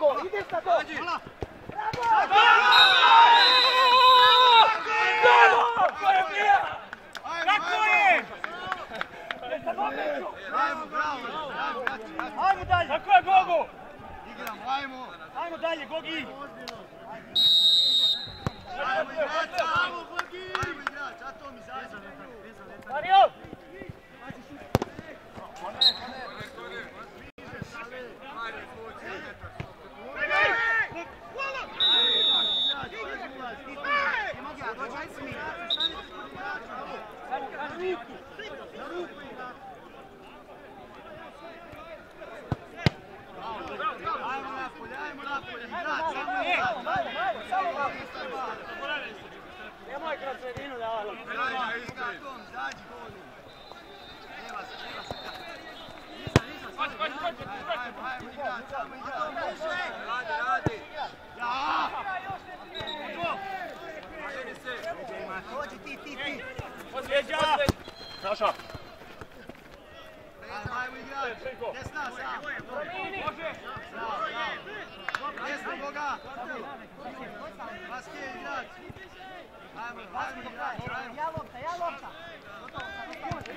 Gol, ideš na gol. Bravo! To je! Ajmo, Kako ajmo. je? Ajmo, bravo, ajmo. Ajmo dalje! Tako je, Gogo! Igramo, ajmo. Ajmo dalje, Gogi! Ajmo igrača! Ajmo igrač, a to mi zađe. Mario! Saša. Ajmo igrati. Desna, sam. Može. Boga. Ja lopta, ja lopta.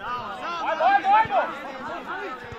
Vai, vai, vai, vai.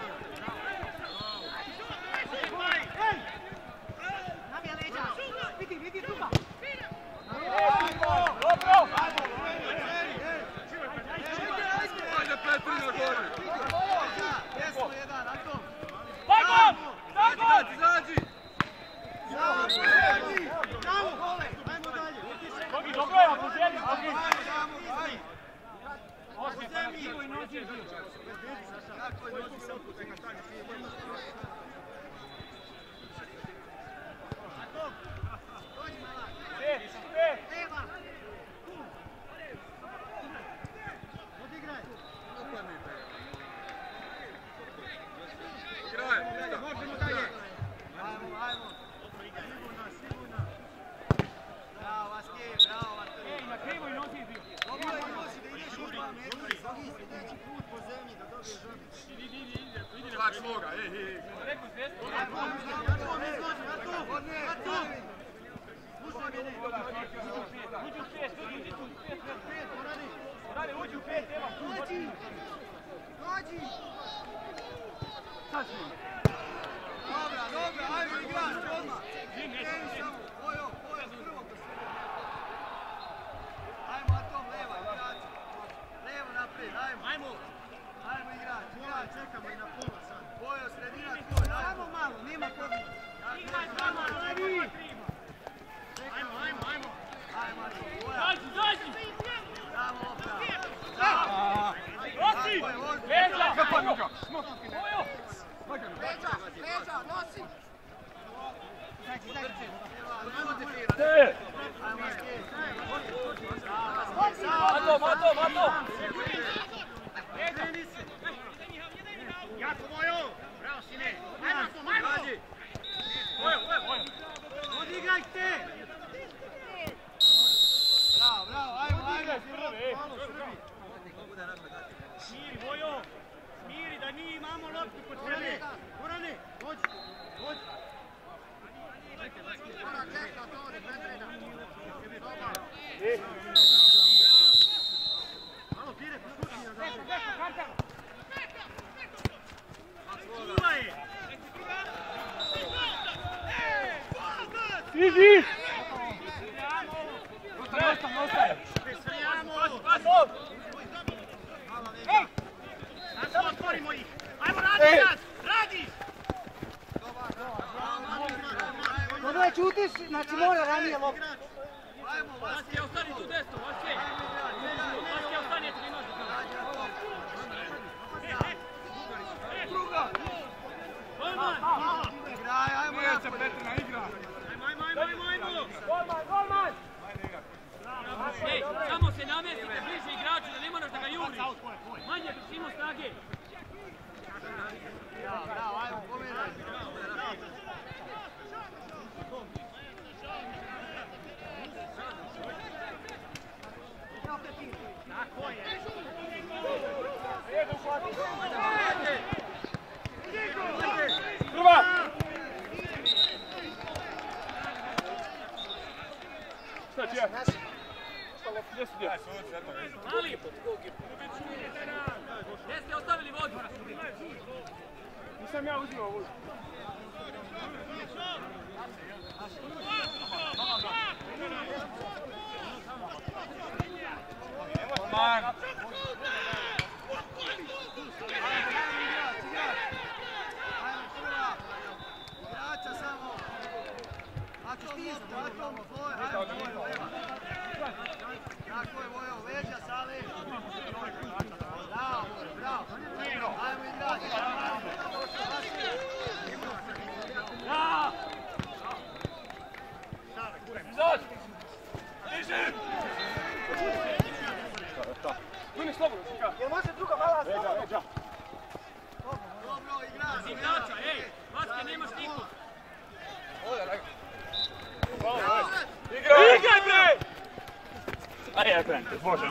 može.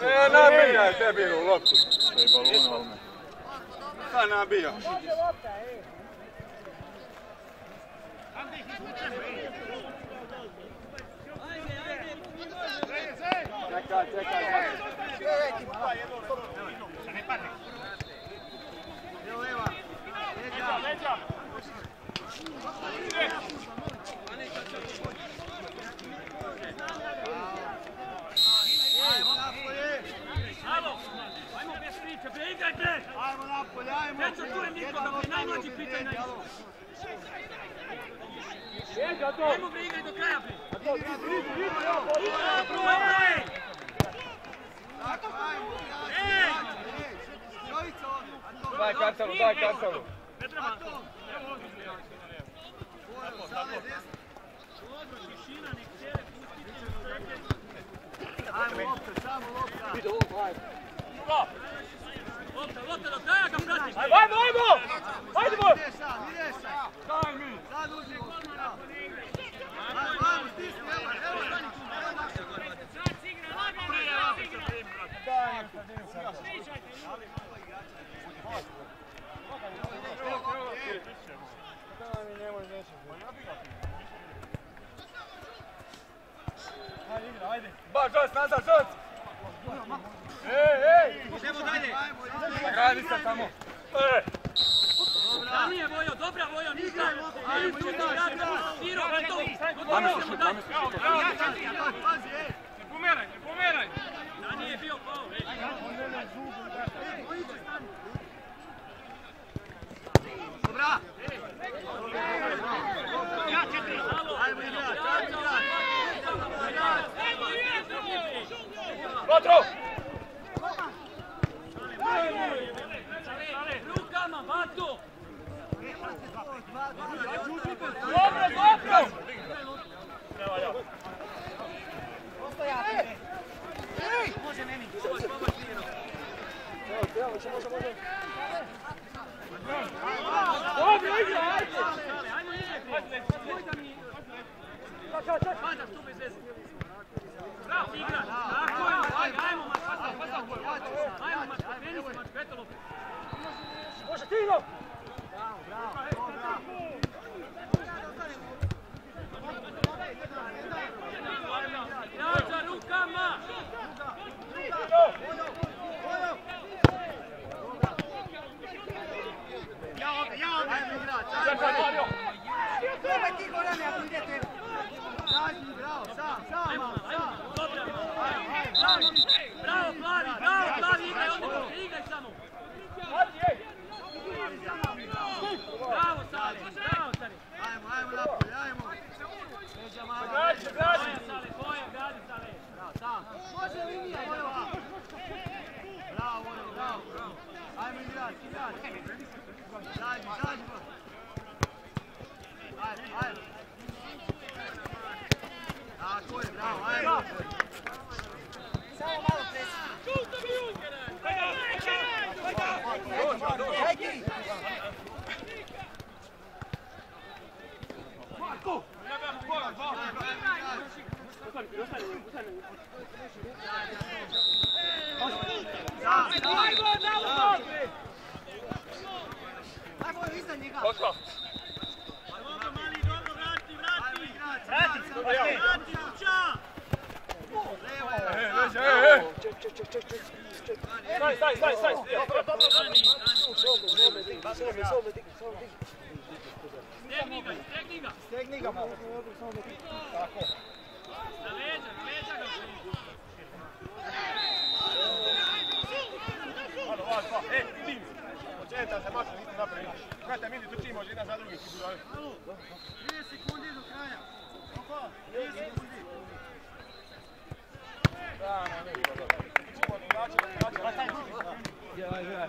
Ne, nabijaj tebi u loptu. Da nabijaš? Ajmo iza njega. Pošlo. Mali, dobro, vrati, vrati. Vrati, vrati. Vrati, kuća. Staj, staj, staj, staj. Dobro, dobro, dobro. Samo me, samo me, samo me. Stegni ga, stegni ga. Stegni ga malo. Tako. Na leđa, na leđa ga. Neta se mača, niste napravili. Hvala, mi trčimo že jedan za drugi. 30 sekundi do kraja. Oko, 30 sekundi. Da, ne, Ja, ja.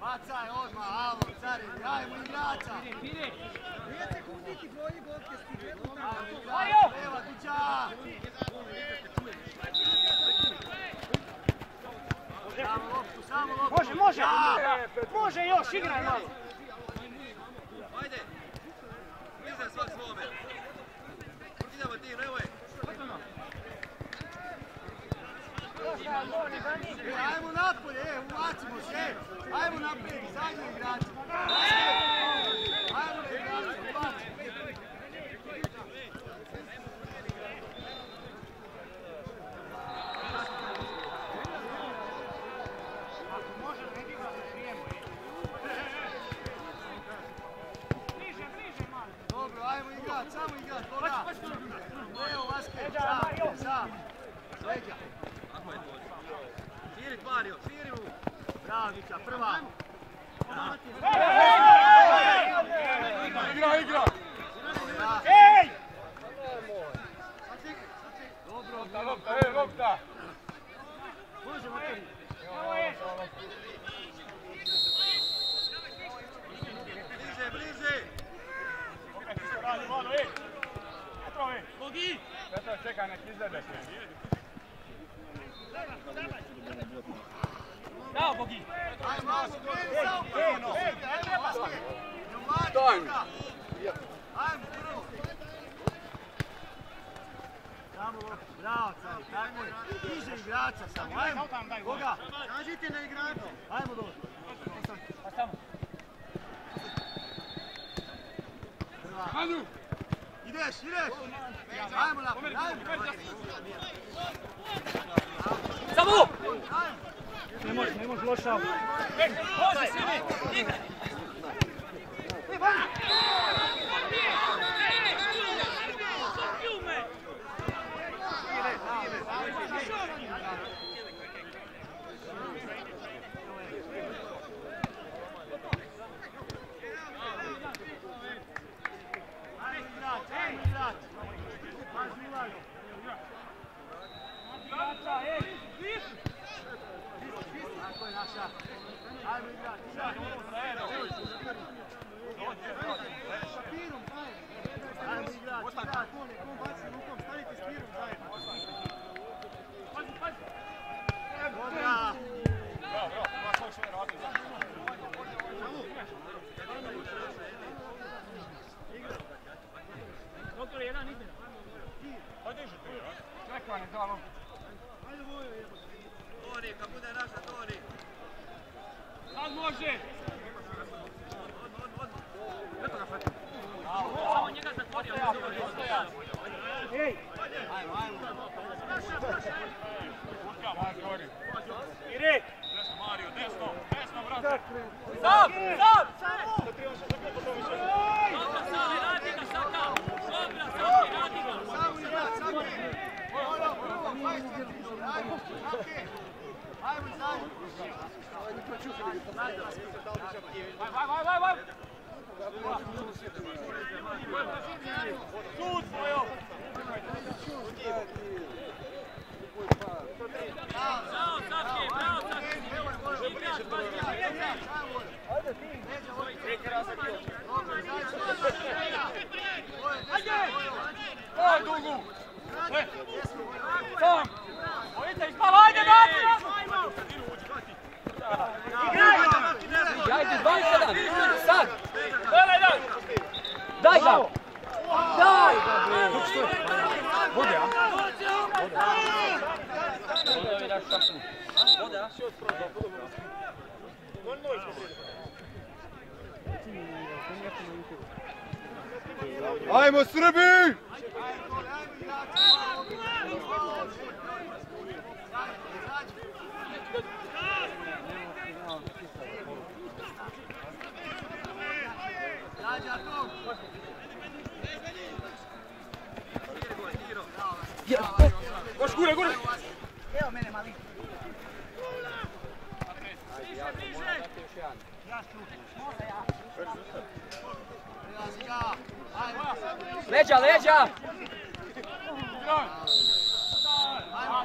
Bacaj odmah, alo, cari, dajmo igrača! Rijete kuditi broji bodke stiže. Ajo! Evo, duća! Damo loptu! Može, može! Može još, igraj malo! Ajde. Bliže svak svome. Idemo ti, nemoj. E, ajmo napolje, e, uvacimo se. Ajmo naprijed, zadnji igrač. Dragića, prva. Igra, igra. Ej! Dobro, lopta, lopta, ej, lopta. Možemo to. Evo je. Bliže, bliže. Opet se radi, malo, ej. Petrovi. Bogi. Petrov, čekaj, nek izlebe. Давай, давай. Vaske. Ne umači toga. Ajmo, prvo. Samo loptu, bravo, cari, tako je. Bliže igrača samo, ajmo. Koga? Kažite na igrača. Ajmo dobro. Prva. Ideš, ideš. Ajmo naprijed, ajmo. Samo! Ajmo. Ne može, ne može loša. Može, Simi. Igraj. Ajmo Leżał! Daj! Chodź tu! Wodę! Wodę! Aj, Mosryby! Aj, Mosryby! Još gore, gure! Evo mene mali. Ajde, ja ću moram dati još jedan. Ja ću, možda ja. Leđa, leđa! Ajmo,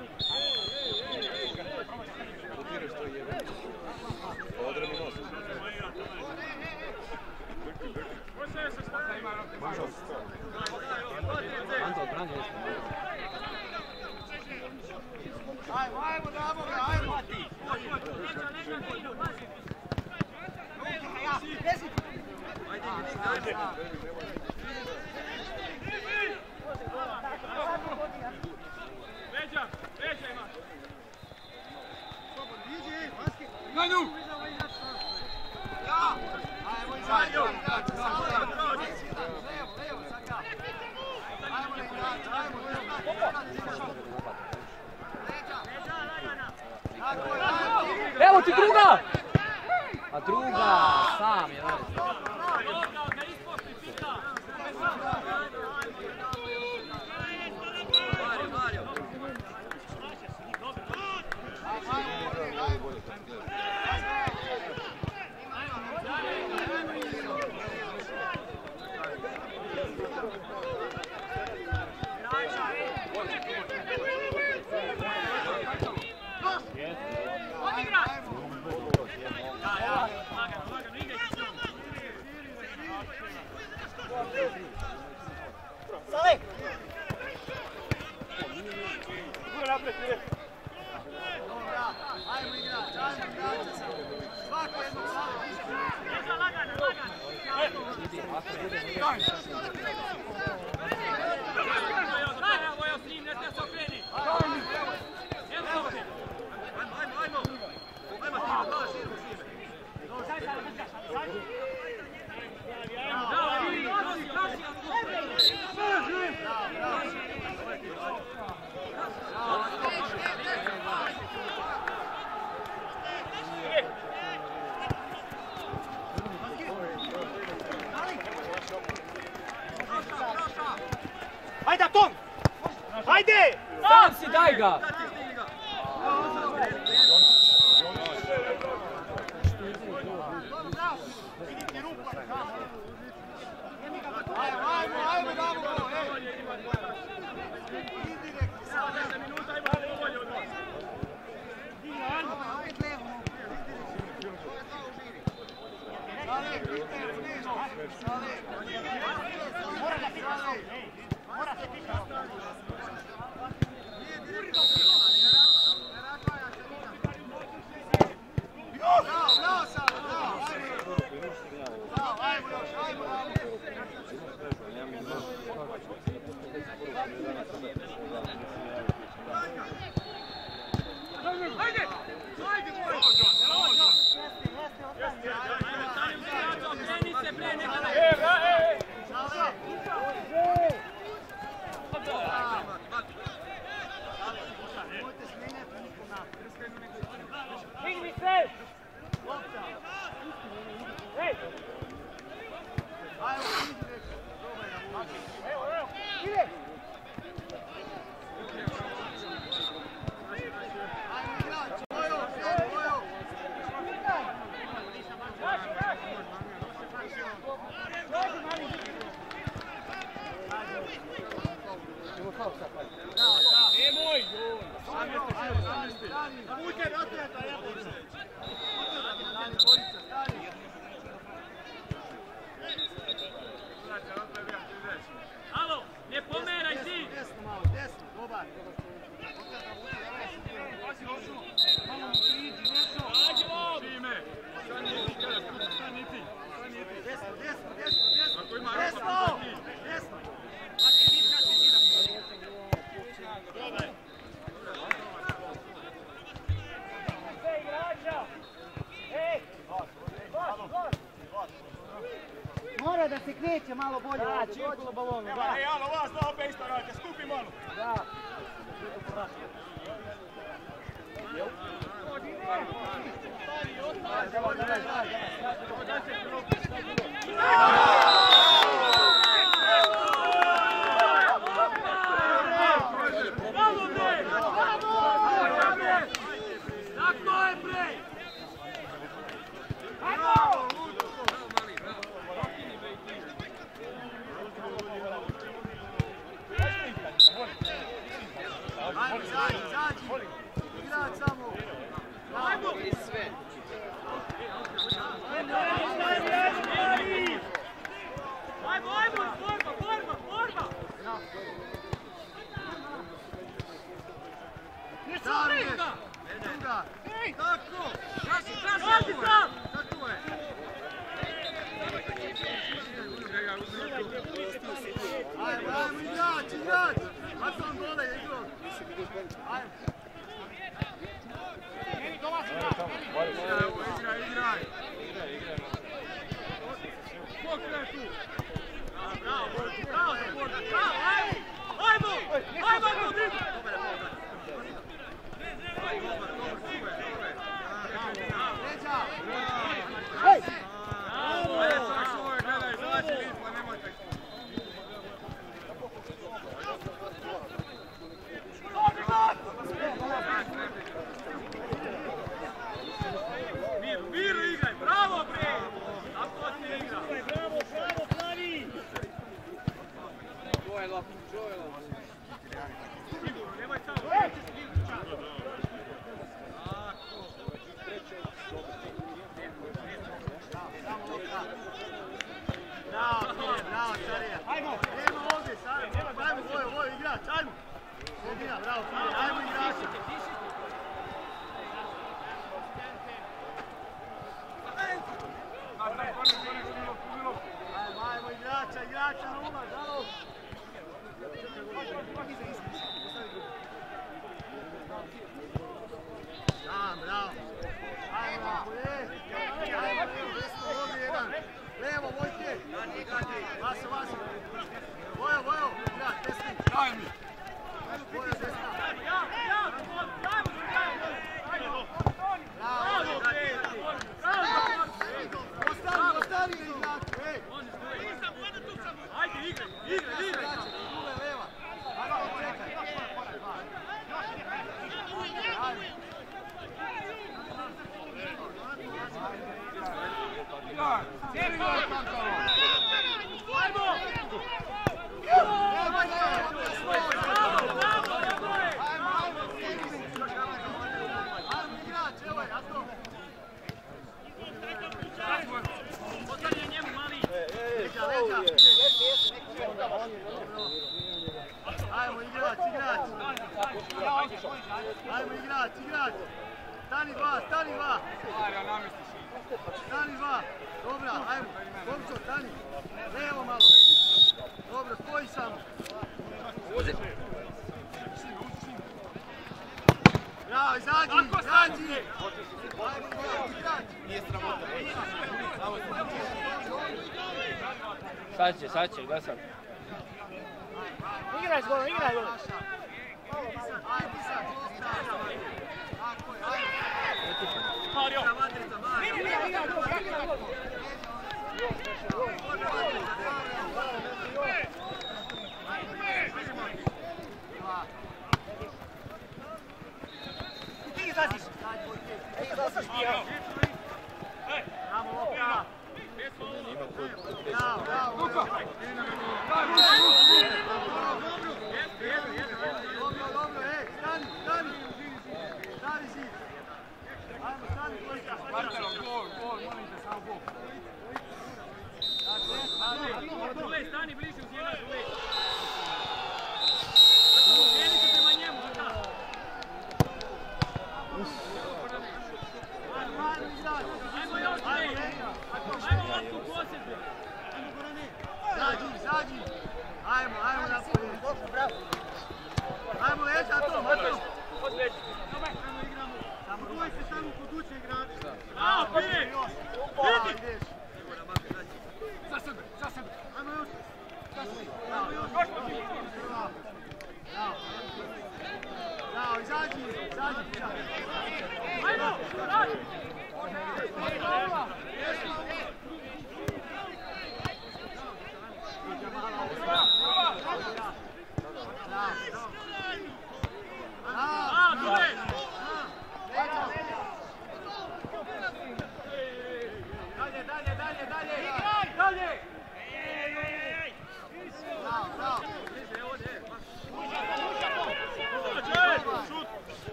Evo ti druga! A druga, sam je. 世代が Hey! se kreće malo bolje. Da, čirkulo balonu, da. Evo, alo, vas da opet isto radite, skupi malo. Da. Ostani, ostani. Bora, bora. Вася, Вася.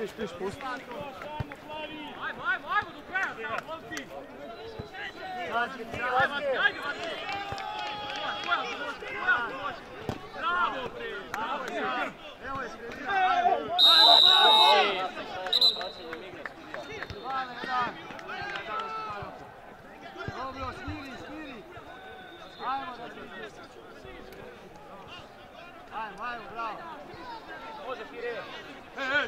tens, tens posto. Vai, vai, vai, do pé! Lasca, tira, lasca! Bravo, Brito! Dobro, smiri, smiri! Ajmo da se Ajmo, ajmo, bravo. Može Ti Fire,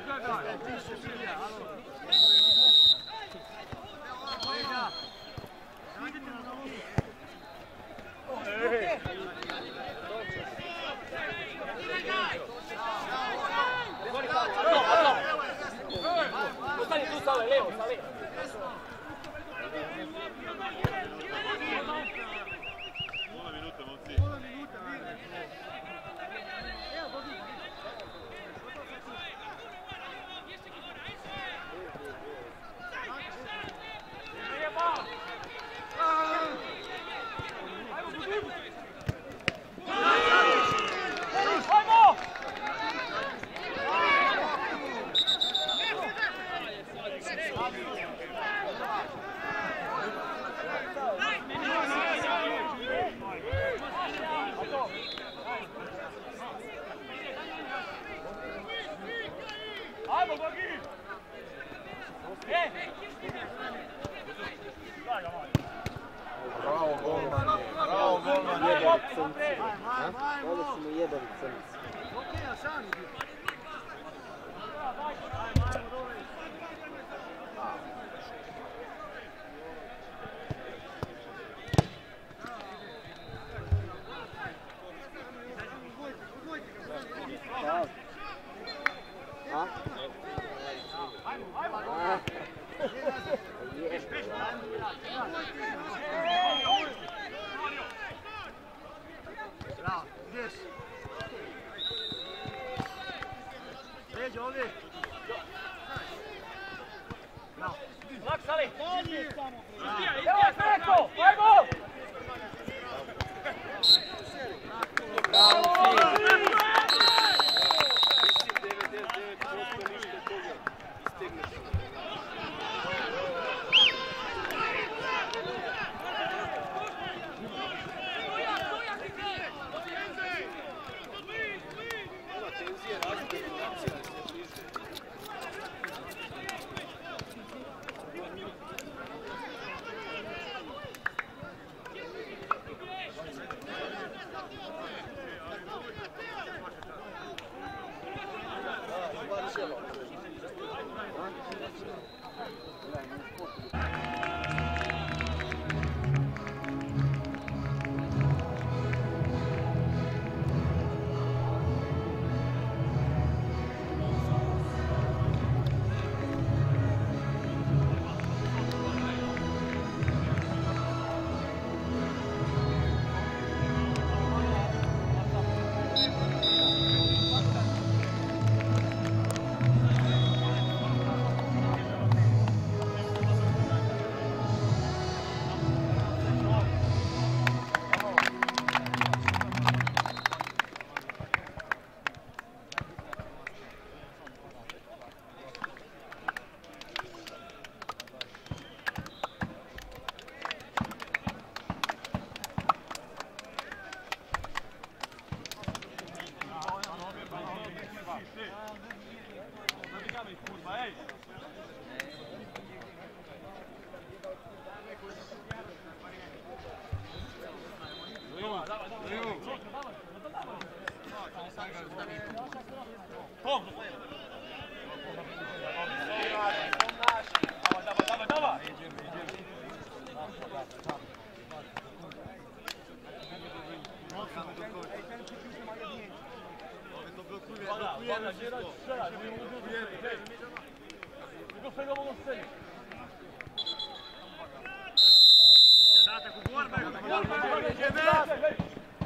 Długo! Długo!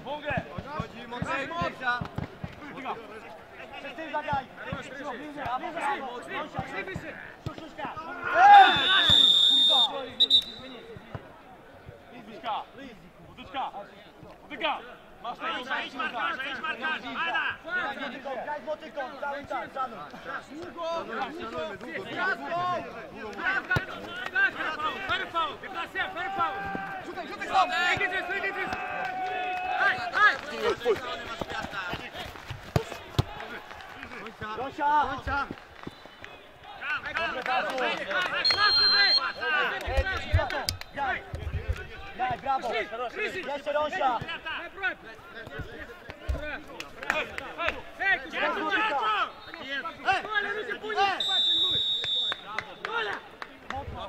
Długo! Długo! Długo! Długo! Długo! Długo! Ej, ej, ej! Ej, ej, ej!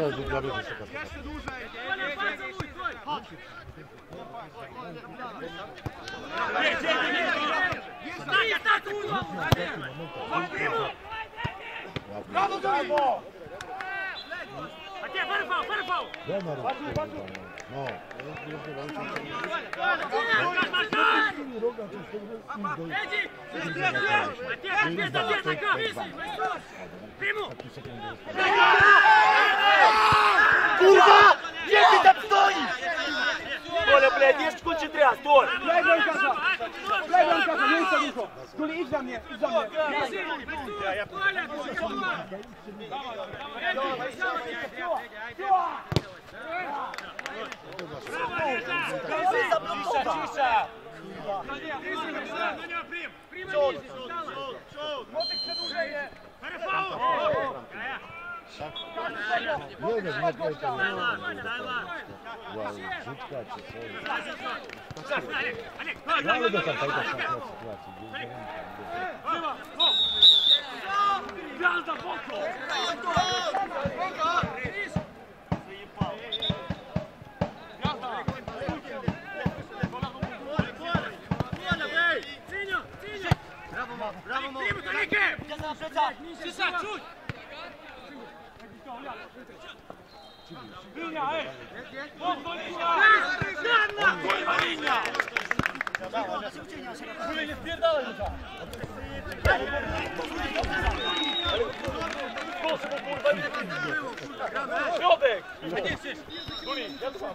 Jezu, dla mnie wysoka. Jeszcze dłużej. Chodź. Brawo, brawo! A nie, wyrwał, wyrwał! Patrz, patrz! No, Kurwa! Gdzie ty tam stoisz? Kola, blядь, jest kurczę teraz, to! Lewą kasa! Lewą kasa, nie jestem rucho! Kuli, idź na mnie, idź na mnie! Kola, kurwa! Dawaj, dawaj, dawaj! Cisza, blokowa! Cisza! Przód! Młodych przedłużenie! Nie wiem, jak to jest. Rzutka czy coś. No ale to tam taka sytuacja. Gwiazda, boko! Boko! Środek! Nie krzyż! Gumi, ja tu mam.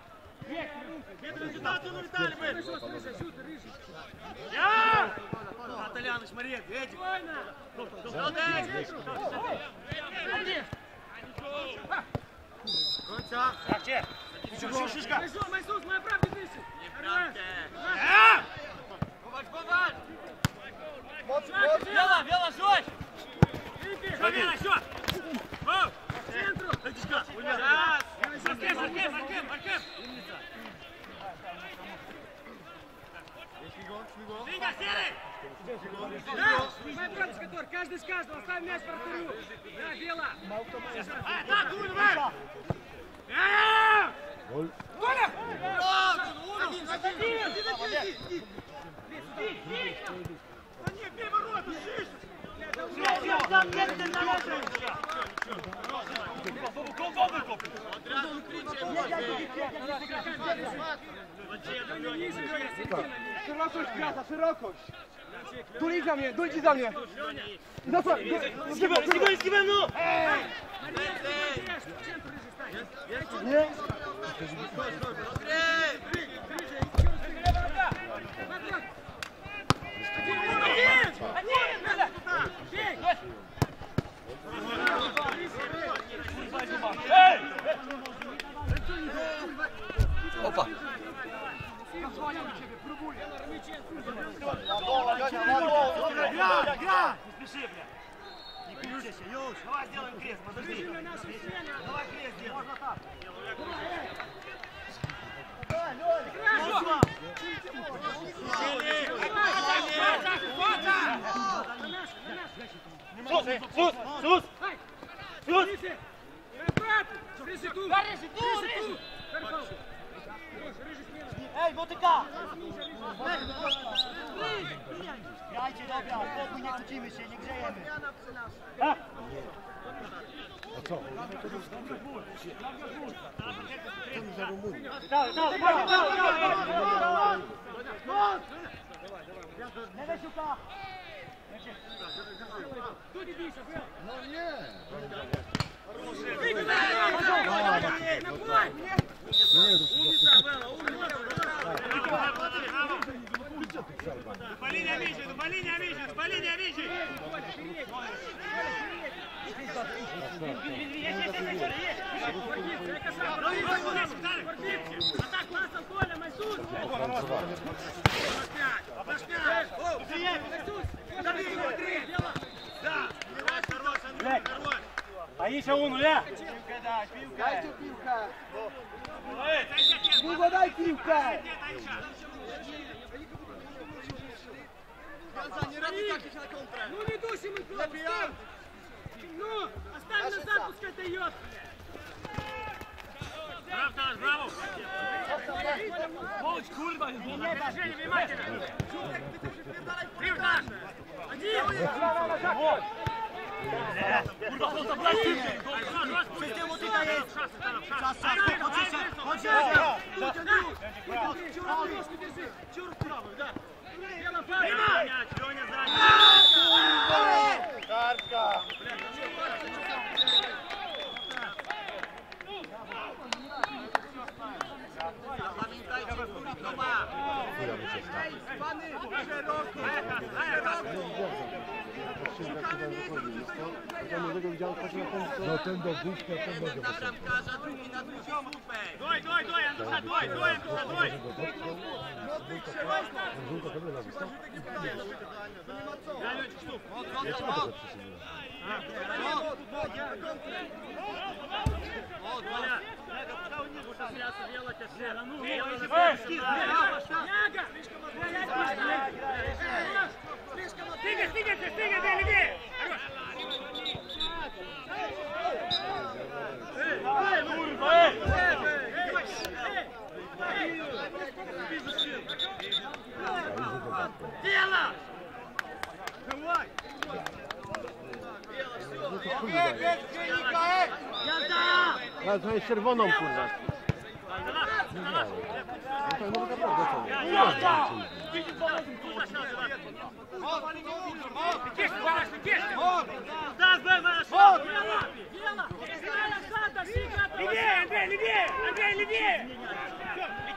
Результаты улетали бы! Я! Аталяныч, смотри, Эдик! Молодец! Крутя! Шишка! Майсус, моя правда, Миссис! Дело! Давай! Wezmę jeszcze czerwoną kurwa. Левее, Андрей, левее! Андрей, левее!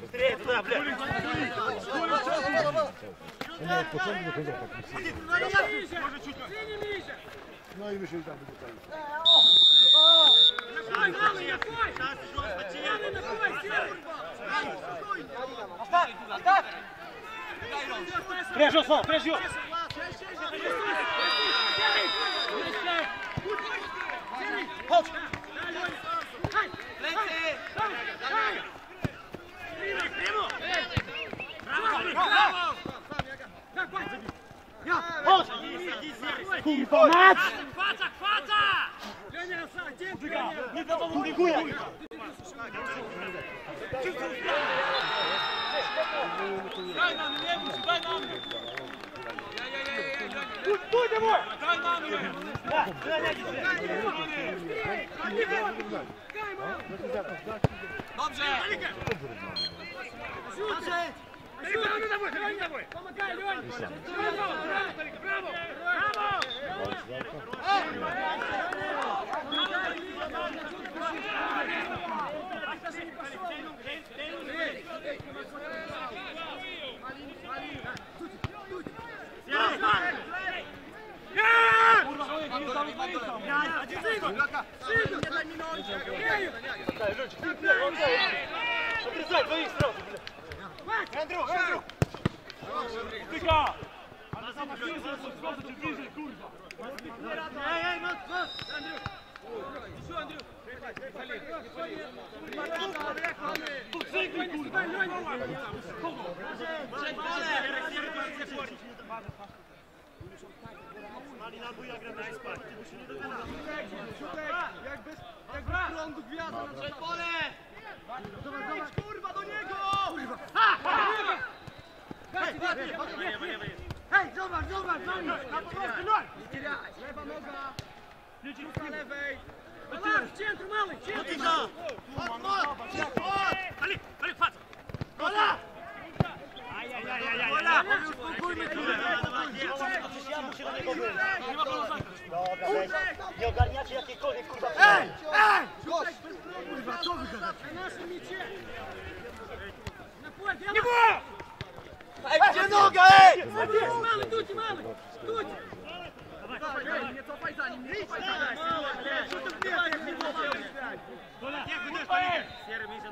Быстрее туда, блядь! Блядь, пацан не выходил так. Может, чуть... Ну, им еще и там будет Ногой, главный, ногой! Сейчас еще раз подтяни! Ногой, стой! Оставь! Оставь! Прежу, Слав, прежу! Kurwa mać! Kwata, kwata! Daj nam, nie musi, daj nam! Пустой давай! Дай маме! Да, сюда ляги, сюда! Дай маме! Дай маме! Добже! Добже! Лёнь, за тобой, Лёнь, за тобой! Помогай, Лёнь! Браво, браво, браво! Браво! Браво! Kurwa! Przed golem! Przed golem! Ali na dwójak gra też spać. Ty musisz nie dogadać. Rzutek, jak bez, jak bez prądu gwiazda na trzech pole! Zobacz, zobacz. kurwa do niego! Kurwa! Ha! Hej, hej, zobacz, zobacz, Mani! Na podwórku, no! Lewa noga, szuka lewej. Zobacz, w centrum, mały, w centrum! Od, od, od! Ali, Ali, patrz! Kola! Nie ma koleżanki. Dobra, weź. Nie ogarniacie jakiejkolwiek, kurwa, Ej! Ej! Kurwa, co wy gadacie? Na naszym micie! Nie było! Ej, gdzie noga, ej! Mały, tuć, mały! Tuć! Dawaj, nie cofaj za nim, nie cofaj za nim! Co ty wbijasz, nie cofaj! Nie, wydasz to nie! Серый, миша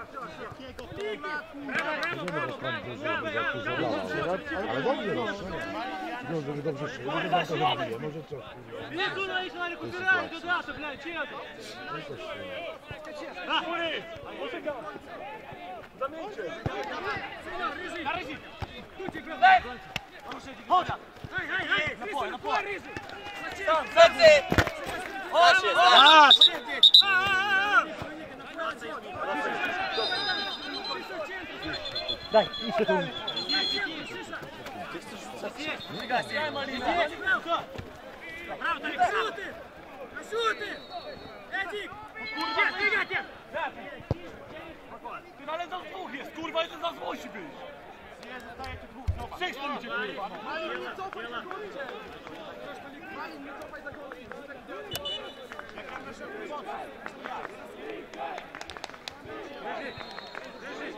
боецы! Ай, Майсус, Алунга! Майсус, Шиша, стой! Малая атака! Дела портара атака! Не дажу! Daj mi, kurwa. Ale dobrze robisz. No, żeby dobrze szło. Może wam to zabije, może co. Не туда, еще на рекуперацию, туда, блядь, чем? А, Ури! Замейте! Рыжий! Рыжий! Chodź! Hej, hej, hej! Napoj, napoj! Tam, zecy! Chodź! Chodź! Daj, Дай, еще ты. Правда, шуты! Шуты! Эдик! Нет, ты, нет, нет! Ты надо зазвук есть, курва, это зазвучи бишь! Все, что мы тебе говорим! Марин, не топай за голову! Марин, не топай за голову! Держи! Держи!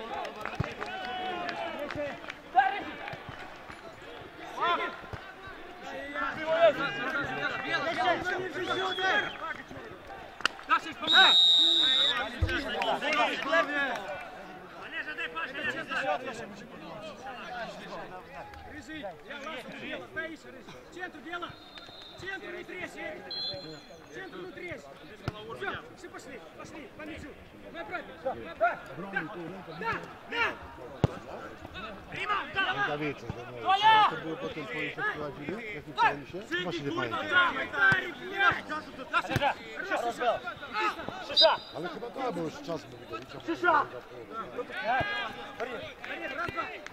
Центр дело. Центр не тресь, центр не тресь. Все, все пошли, пошли, по мячу. Направь, направь. Да, да, да. Риман, да. Rękawice, to Toля! to było potem twoje się wprowadzili? Jak uczyli się? Właśnie nie pamiętam. Шиша! Ale chyba to był już czas, bo widać. Шиша! Kurwa jego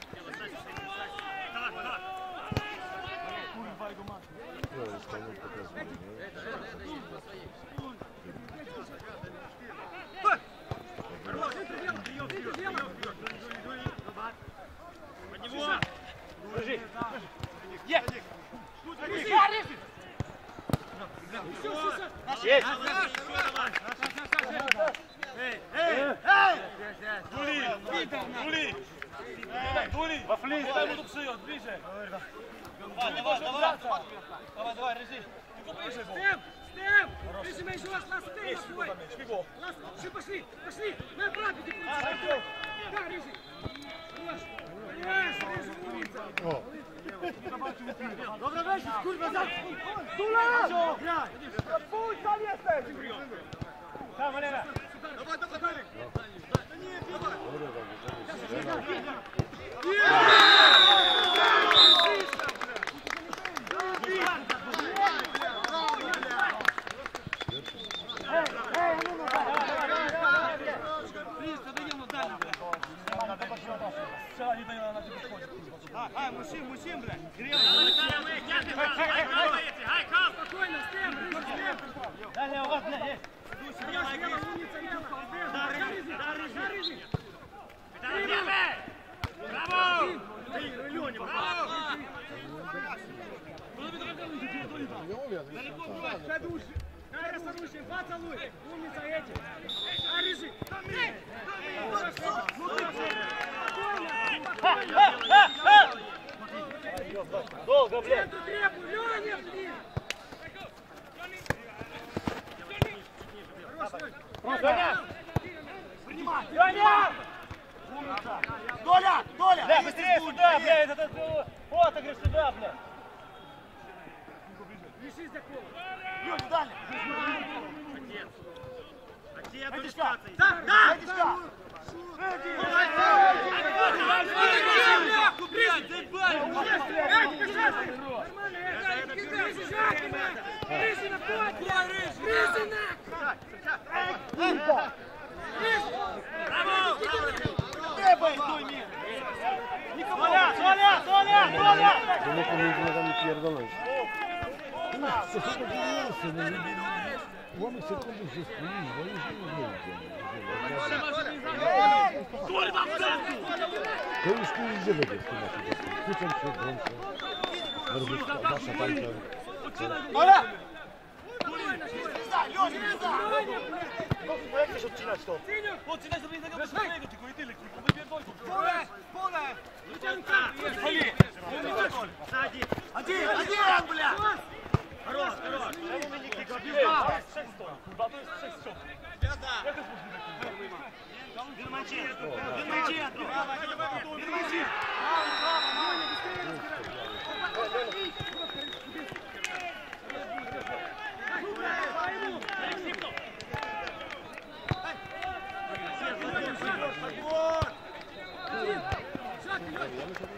Вафли, дай ему тут шиет, ближе. Давай, давай, давай. Давай, давай, режи. Степ! Степ! Прижимай еще раз на степ свой! Лас, все, пошли! Пошли! На правый, ты крутишь! Да, режи! Хорош! Понимаешь, режи, умница! Dobra, weź już, kurwa, zacznij! Tula! Twój, sam jesteś! Tam, Valera! Dawaj, dawaj, Darek! No nie, dawaj! Стрела не дает, она тебе сходит. Гай, гай, мусім, мусім, блядь. Грєва. Гай, кав. Спокійно, стем, стем. Далі, у вас, блядь, є. Браво! Браво! Далеко брось, кадуши! Дай Расарушин, поцелуй! Умница эти! Арижи! Ну ты! Ну ты! Долго, блядь! Доля! Доля! Доля! Доля! Бля, быстрее сюда, бля! Это, это, вот, ты говоришь, сюда, бля! Решись за кого! Лёш, дали! Отец! Отец, Да, да! Olha comigo, mas eu não quero da lanche. Nossa, que delícia, né? jest? Mamy sekundę, że stoimy, no już nie wyjdzie. To już tu idzie będzie w tym meczu. Kłócą się, drącą. Norwyczka, wasza walka. Толя! Ну, jak chcesz odcinać to? Odcinaj sobie jednego bez swojego, tylko i tyle, kurwa, wypierdol to. Pole, pole. Один, один, бля. Хорош, хорош. Trzech stoi, kurwa, to jest trzech strzał. Jak to Хорош, хорош.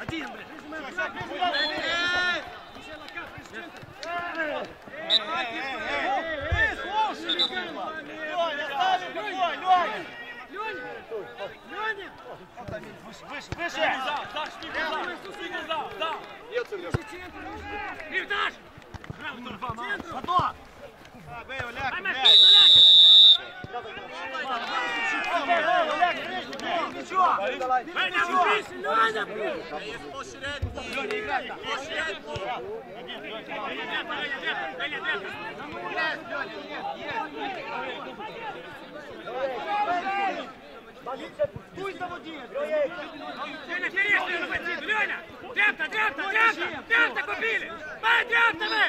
Один, блядь. Один, блядь. Выше, выше! Да, да, шпик назад, шпик назад, да! Виташ! Одно. Ничего. Леня, убейся, Леня, блин! Пусть заводи! Леня, перешли! Леня! Дерта, дерта, дерта! Дерта купили! Пой, дерта, вы!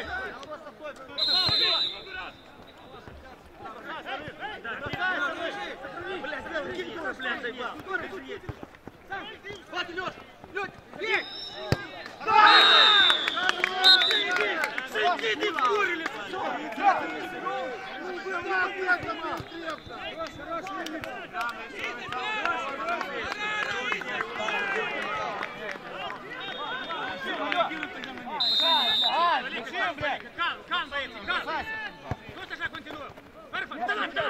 Кан, кан боится, кан! Спасибо.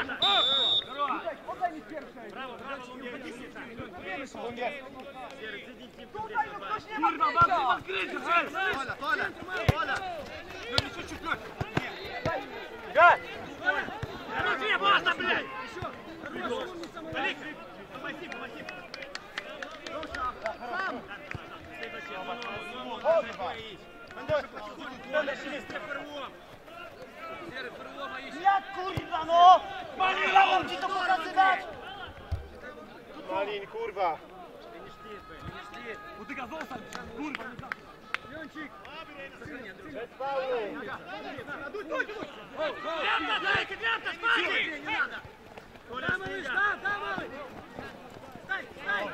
Андош, потихоньку, он начали с трехорвом. Jak kurwa no! Malina mam ci to pokazywać! Malin kurwa! Udyga zostań, kurwa! Jącik! Przed Paulem! Gwiazda, daj, gwiazda, spadnij! Dawaj, dawaj! Daj, daj,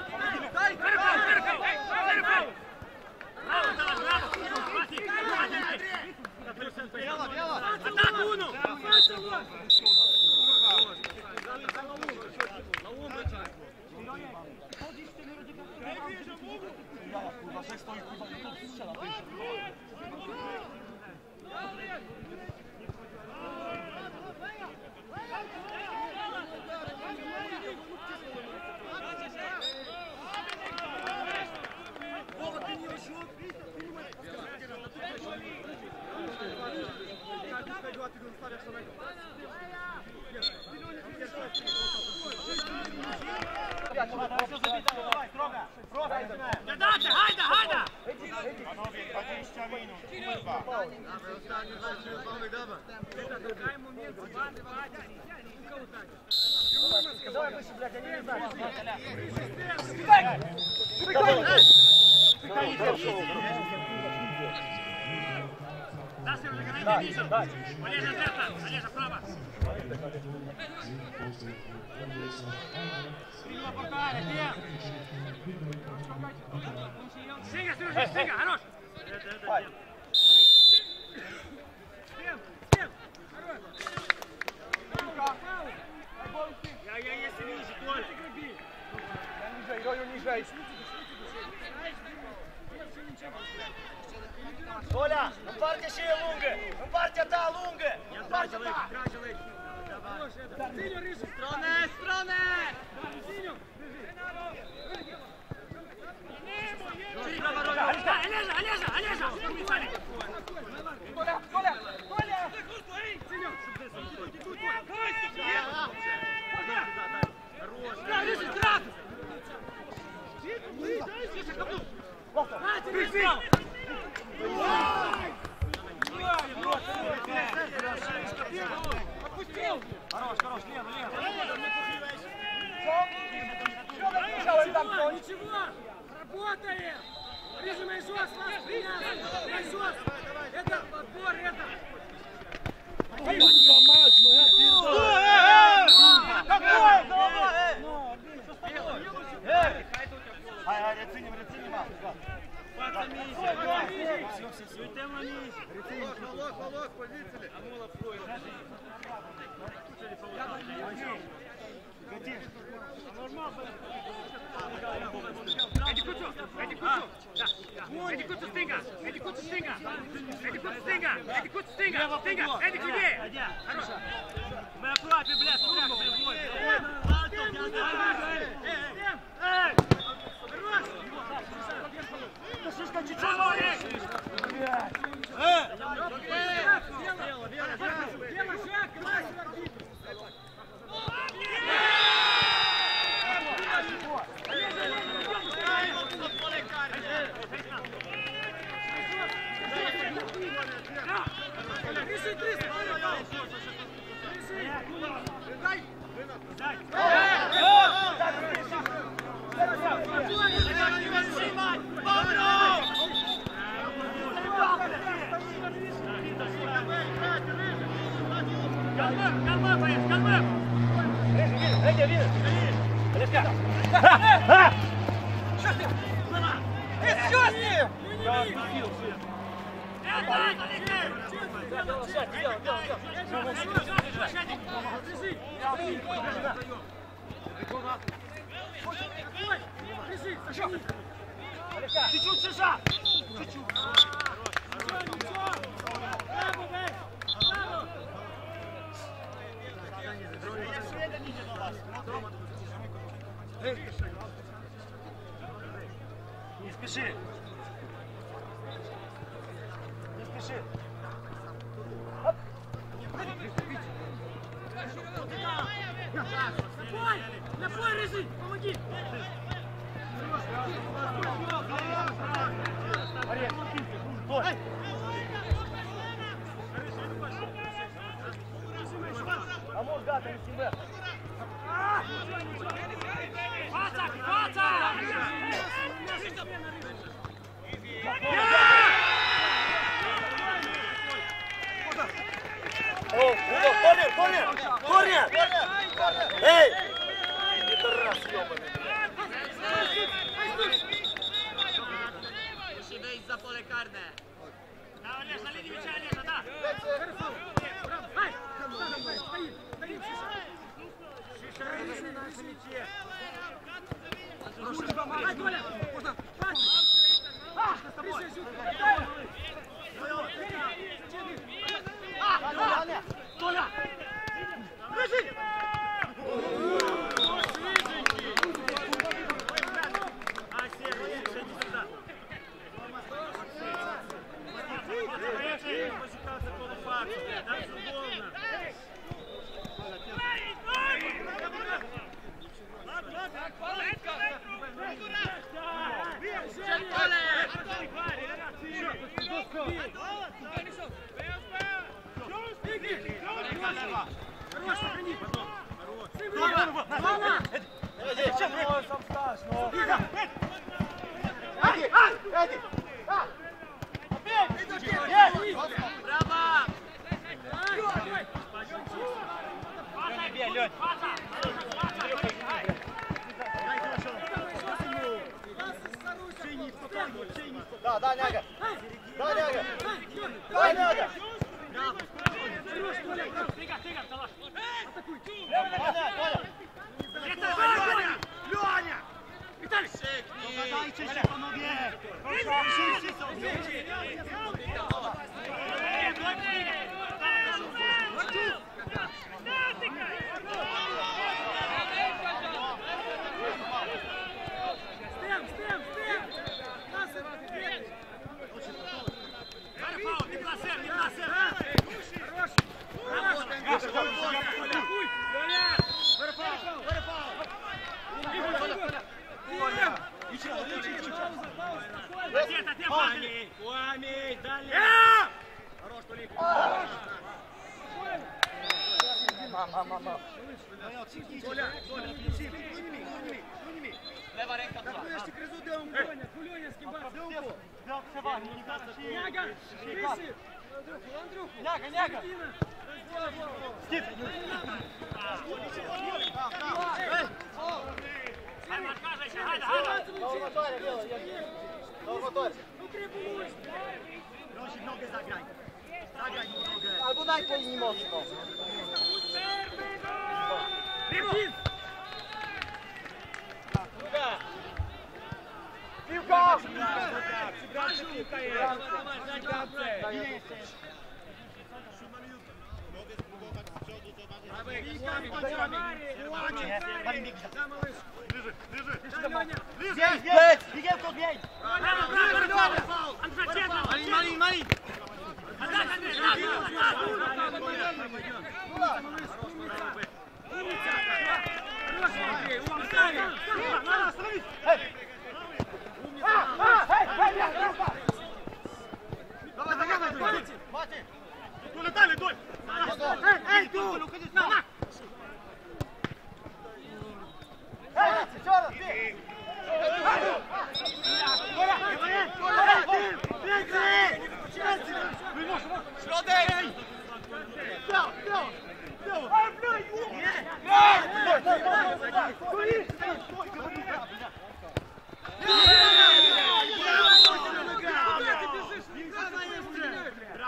daj! Wyrwał, wyrwał, wyrwał! Brawo, brawo, brawo! Spadnij, spadnij! Bijela, bijela! Atak uno! Faca mogu! Ja, i Давай выше, блядь, я не знаю. Дальше, дальше. Олежа, зерна. Олежа, право. Сильно портали, нет. Сига, Сережа, Сига, хорош. Это, это, это. Коля, împarte și el lungă! Împarte ta lungă! Împarte ta! Stronę, stronę! Czyli prawa roga. Олежа, Олежа, Олежа! Коля, Коля, Коля! Хорош, хорош, лево, лево. Ничего, работаем! Режим Айзос! Айзос! Это подбор, это! Какой? Hai, hai, reținem, reținem! Fața мы аккуратнее, блядь, смотри, блядь, блядь. Эй, эй, эй! Czerwonie! Чуть-чуть, Саша! Чуть-чуть! Не спеши! Няка, няка! Стив! Prosi nogę zagraj. Zagraj mu nogę. Albo daj po linii mocno. Piłka! Piłka! Piłka! Piłka! Piłka! Piłka! Piłka! Piłka! Piłka! Piłka! Piłka! Давай, давай, давай! Мати! Dole, dale, dole. Эй, эй, дуль! На, на! Эй,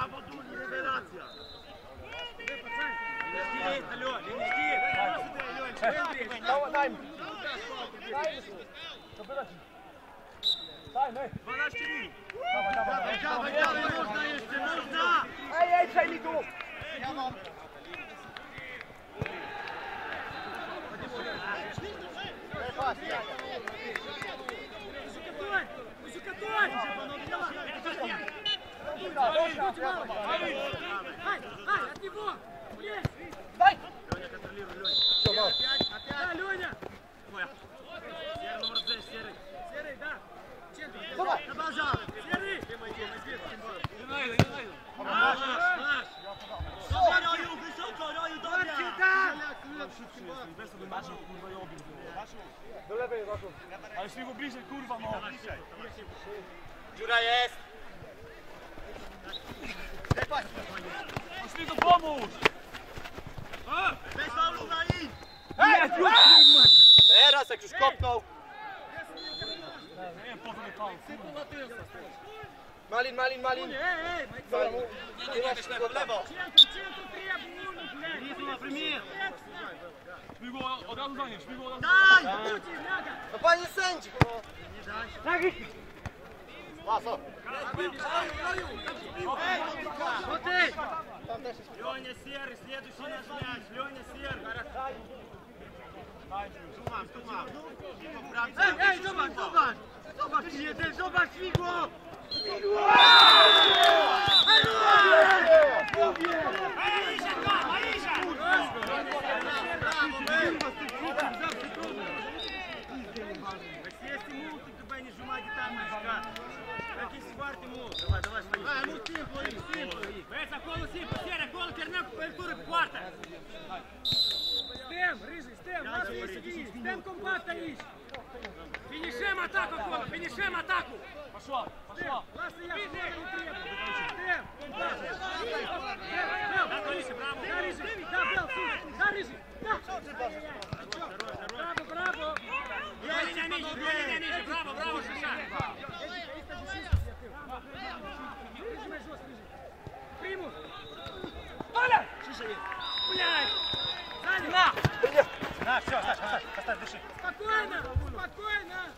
Brawo, Высокотой! Высокотой! Dolewej, Raku. Ale szli bliżej, kurwa, no. Dziura jest! mi go pomóż! Bez faulu na in! Hej! Teraz jak już kopnął! Malin, Malin, Malin! Dobra, mu... Nie, nie, nie, w lewo! Szpij go od razu za nim, szpij go od razu za nim! Daj! No panie sędzi! Nie daj! Пасо! Ну ты! Леня Серый, следующий наш мяч. Леня Серый. Туман, Туман. Эй, эй, Туман, Туман! Туман, ты едешь, Туман, Свиго! Свиго! Если могут, то не сжимайте там, мальчика. сварки ему? Давай, давай, свои. А, ну симпло, их, симпло, их. Беца, колу симпло, серия, колу тернем, культуры, кварта. Стем, рыжий, стем, нас есть, иди, стем компакта есть. Финишем атаку, Кола, финишем атаку. Пошла, пошла. Ласса, я, Стем, Стем, компакта. Да, Колиси, браво. Да, рыжий, да, Бел, сюда, да, рыжий, да. Браво, браво. Линия ниже, линия ниже, браво, браво, Шиша. вешает. Блядь! Сзади! На! Блядь! На, все, Саша, Саша, оставь, дыши. Спокойно, спокойно!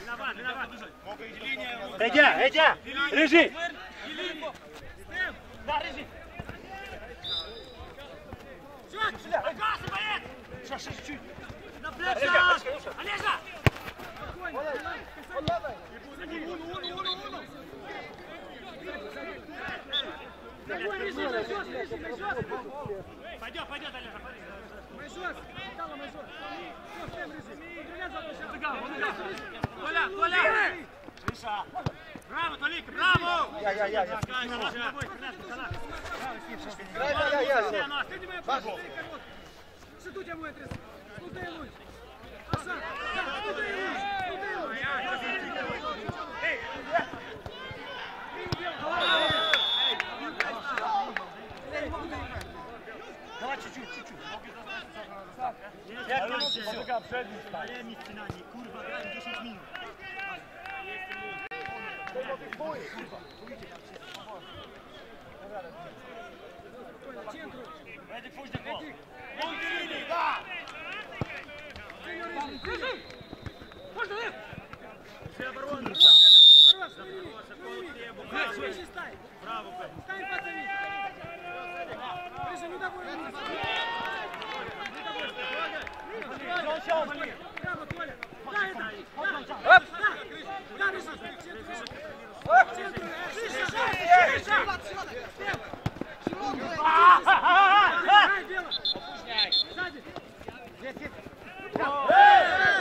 Виноват, виноват. Эдя, Эдя, лежи! Да, лежи! Все, Агаса, боец! Сейчас, сейчас, чуть. На плечах! Олежа! Спокойно! Он надо! Он, он, он, он! Пойдет, пойдет, Олежа, Майжос, Дала Майжос. Все, всем режим. Толя, Толя! Миша! Браво, Толика, браво! Я, я, я, я. Играй, я, я, я. Что у тебя мой отрез? Ну ты луч. Аша, куда его? Jak minut, poczekaj, przedni stań. Ale mi przynajmniej, kurwa, grałem 10 minut. Będzie później gol. Можно, Лев? Все обороны. Хорош, Хорош, выше стай. Браво, Стань, пацаны. Выше, ну давай. Опускай! Сзади! Эй!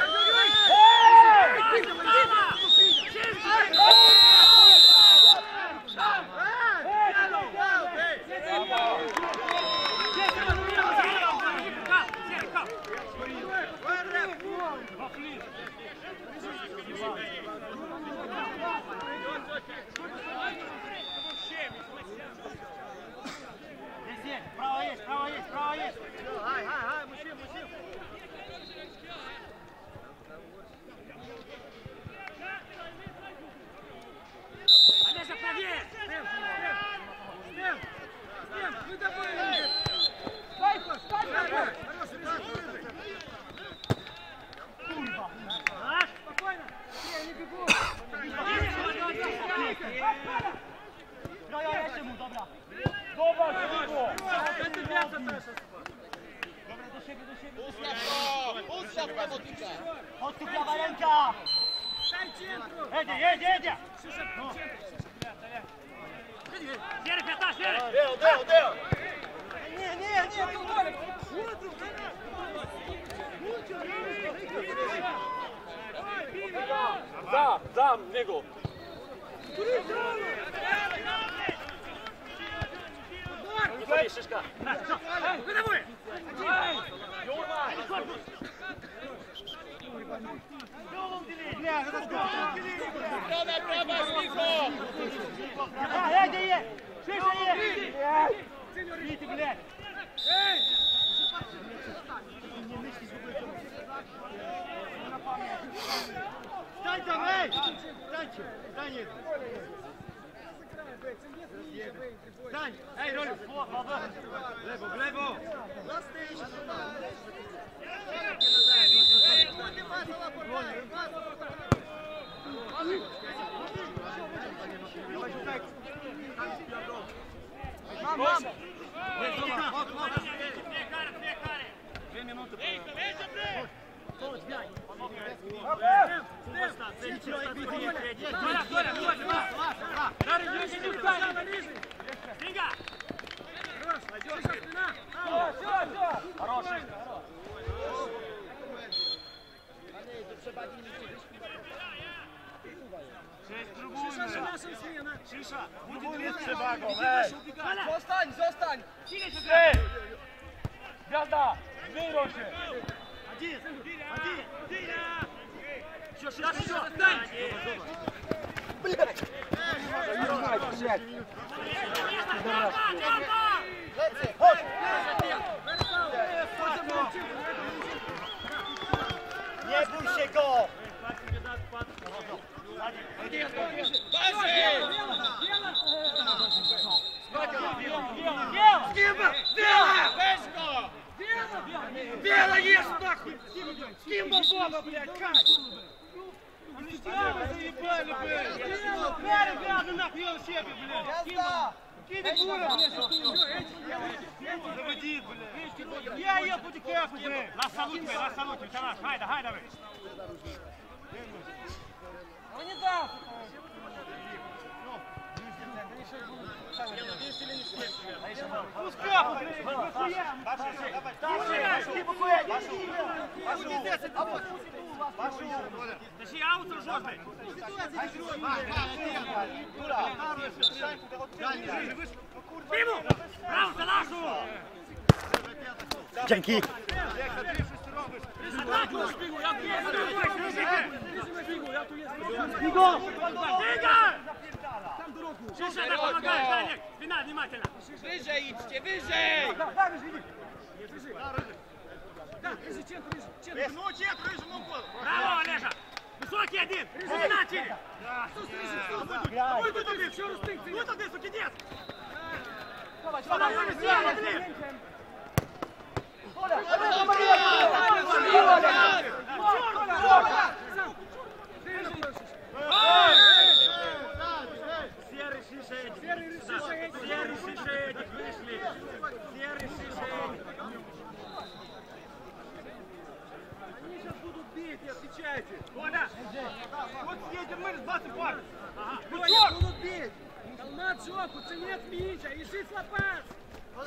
атаку, це нет м'яча, іши слапас!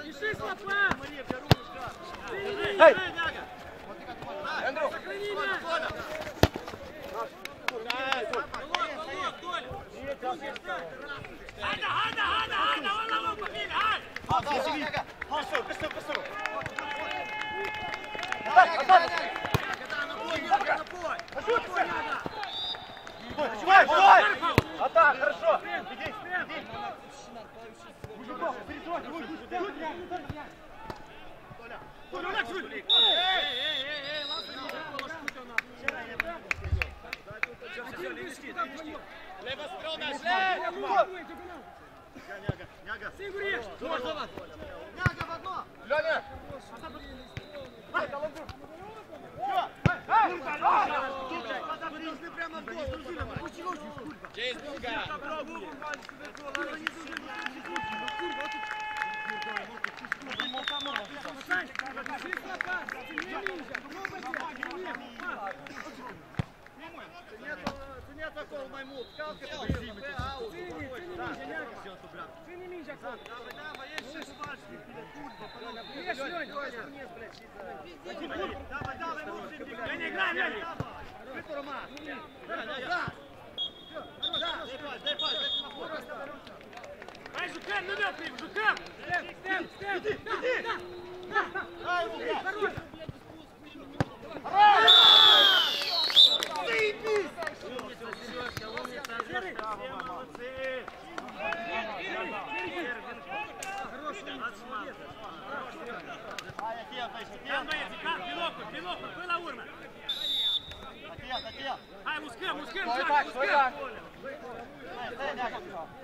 Іши слапас! Эй! Эндрю! Сохрани мяч! Ада, ада, ада, ада, вон лаву побили, ай! Пасу, пасу, пасу! Отдай, отдай! Отдай, отдай! Отдай, хорошо! Беги! Через Бога! Через Бога! Дай пас, дай пас. Дай Жукам назад, Рим, Жукам! Иди, иди, иди! Дай ему, блядь! Хорош! Заебись! Сережка, умница, молодцы! Отец, отец! Ай, мускер, мускер, мускер! Стой так, стой так! Стой, стой, стой!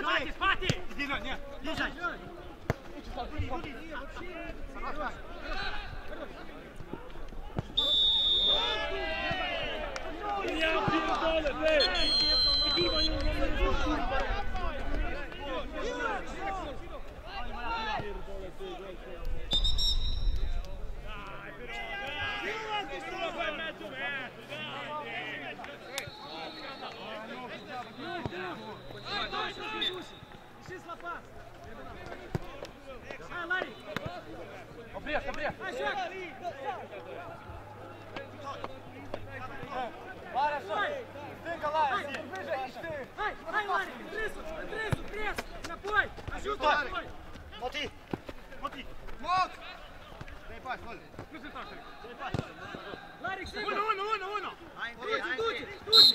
Спати, спати! Иди, Лёнь, нет, лежать. Я пью, Толя, блядь! Иди, мою, мою, мою, мою, мою, Larix, 1, 1, 1, 1! Hai, duci, duci, duci!